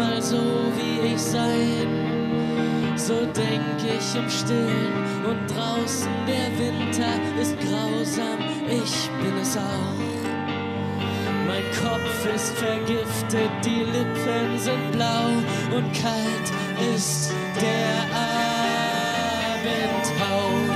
Mal so wie ich sein. So denk ich im Stillen und draußen der Winter ist grausam, ich bin es auch. Mein Kopf ist vergiftet, die Lippen sind blau und kalt ist der Abendhauch.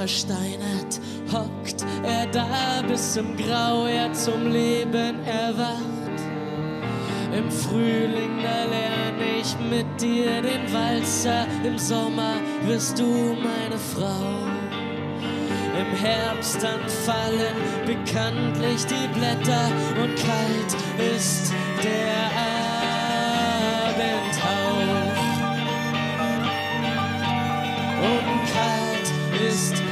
versteinert hockt er da, bis im Grau er zum Leben erwacht. Im Frühling, da lerne ich mit dir den Walzer, im Sommer wirst du meine Frau. Im Herbst dann fallen bekanntlich die Blätter und kalt ist der Abendhauch. Und kalt ist der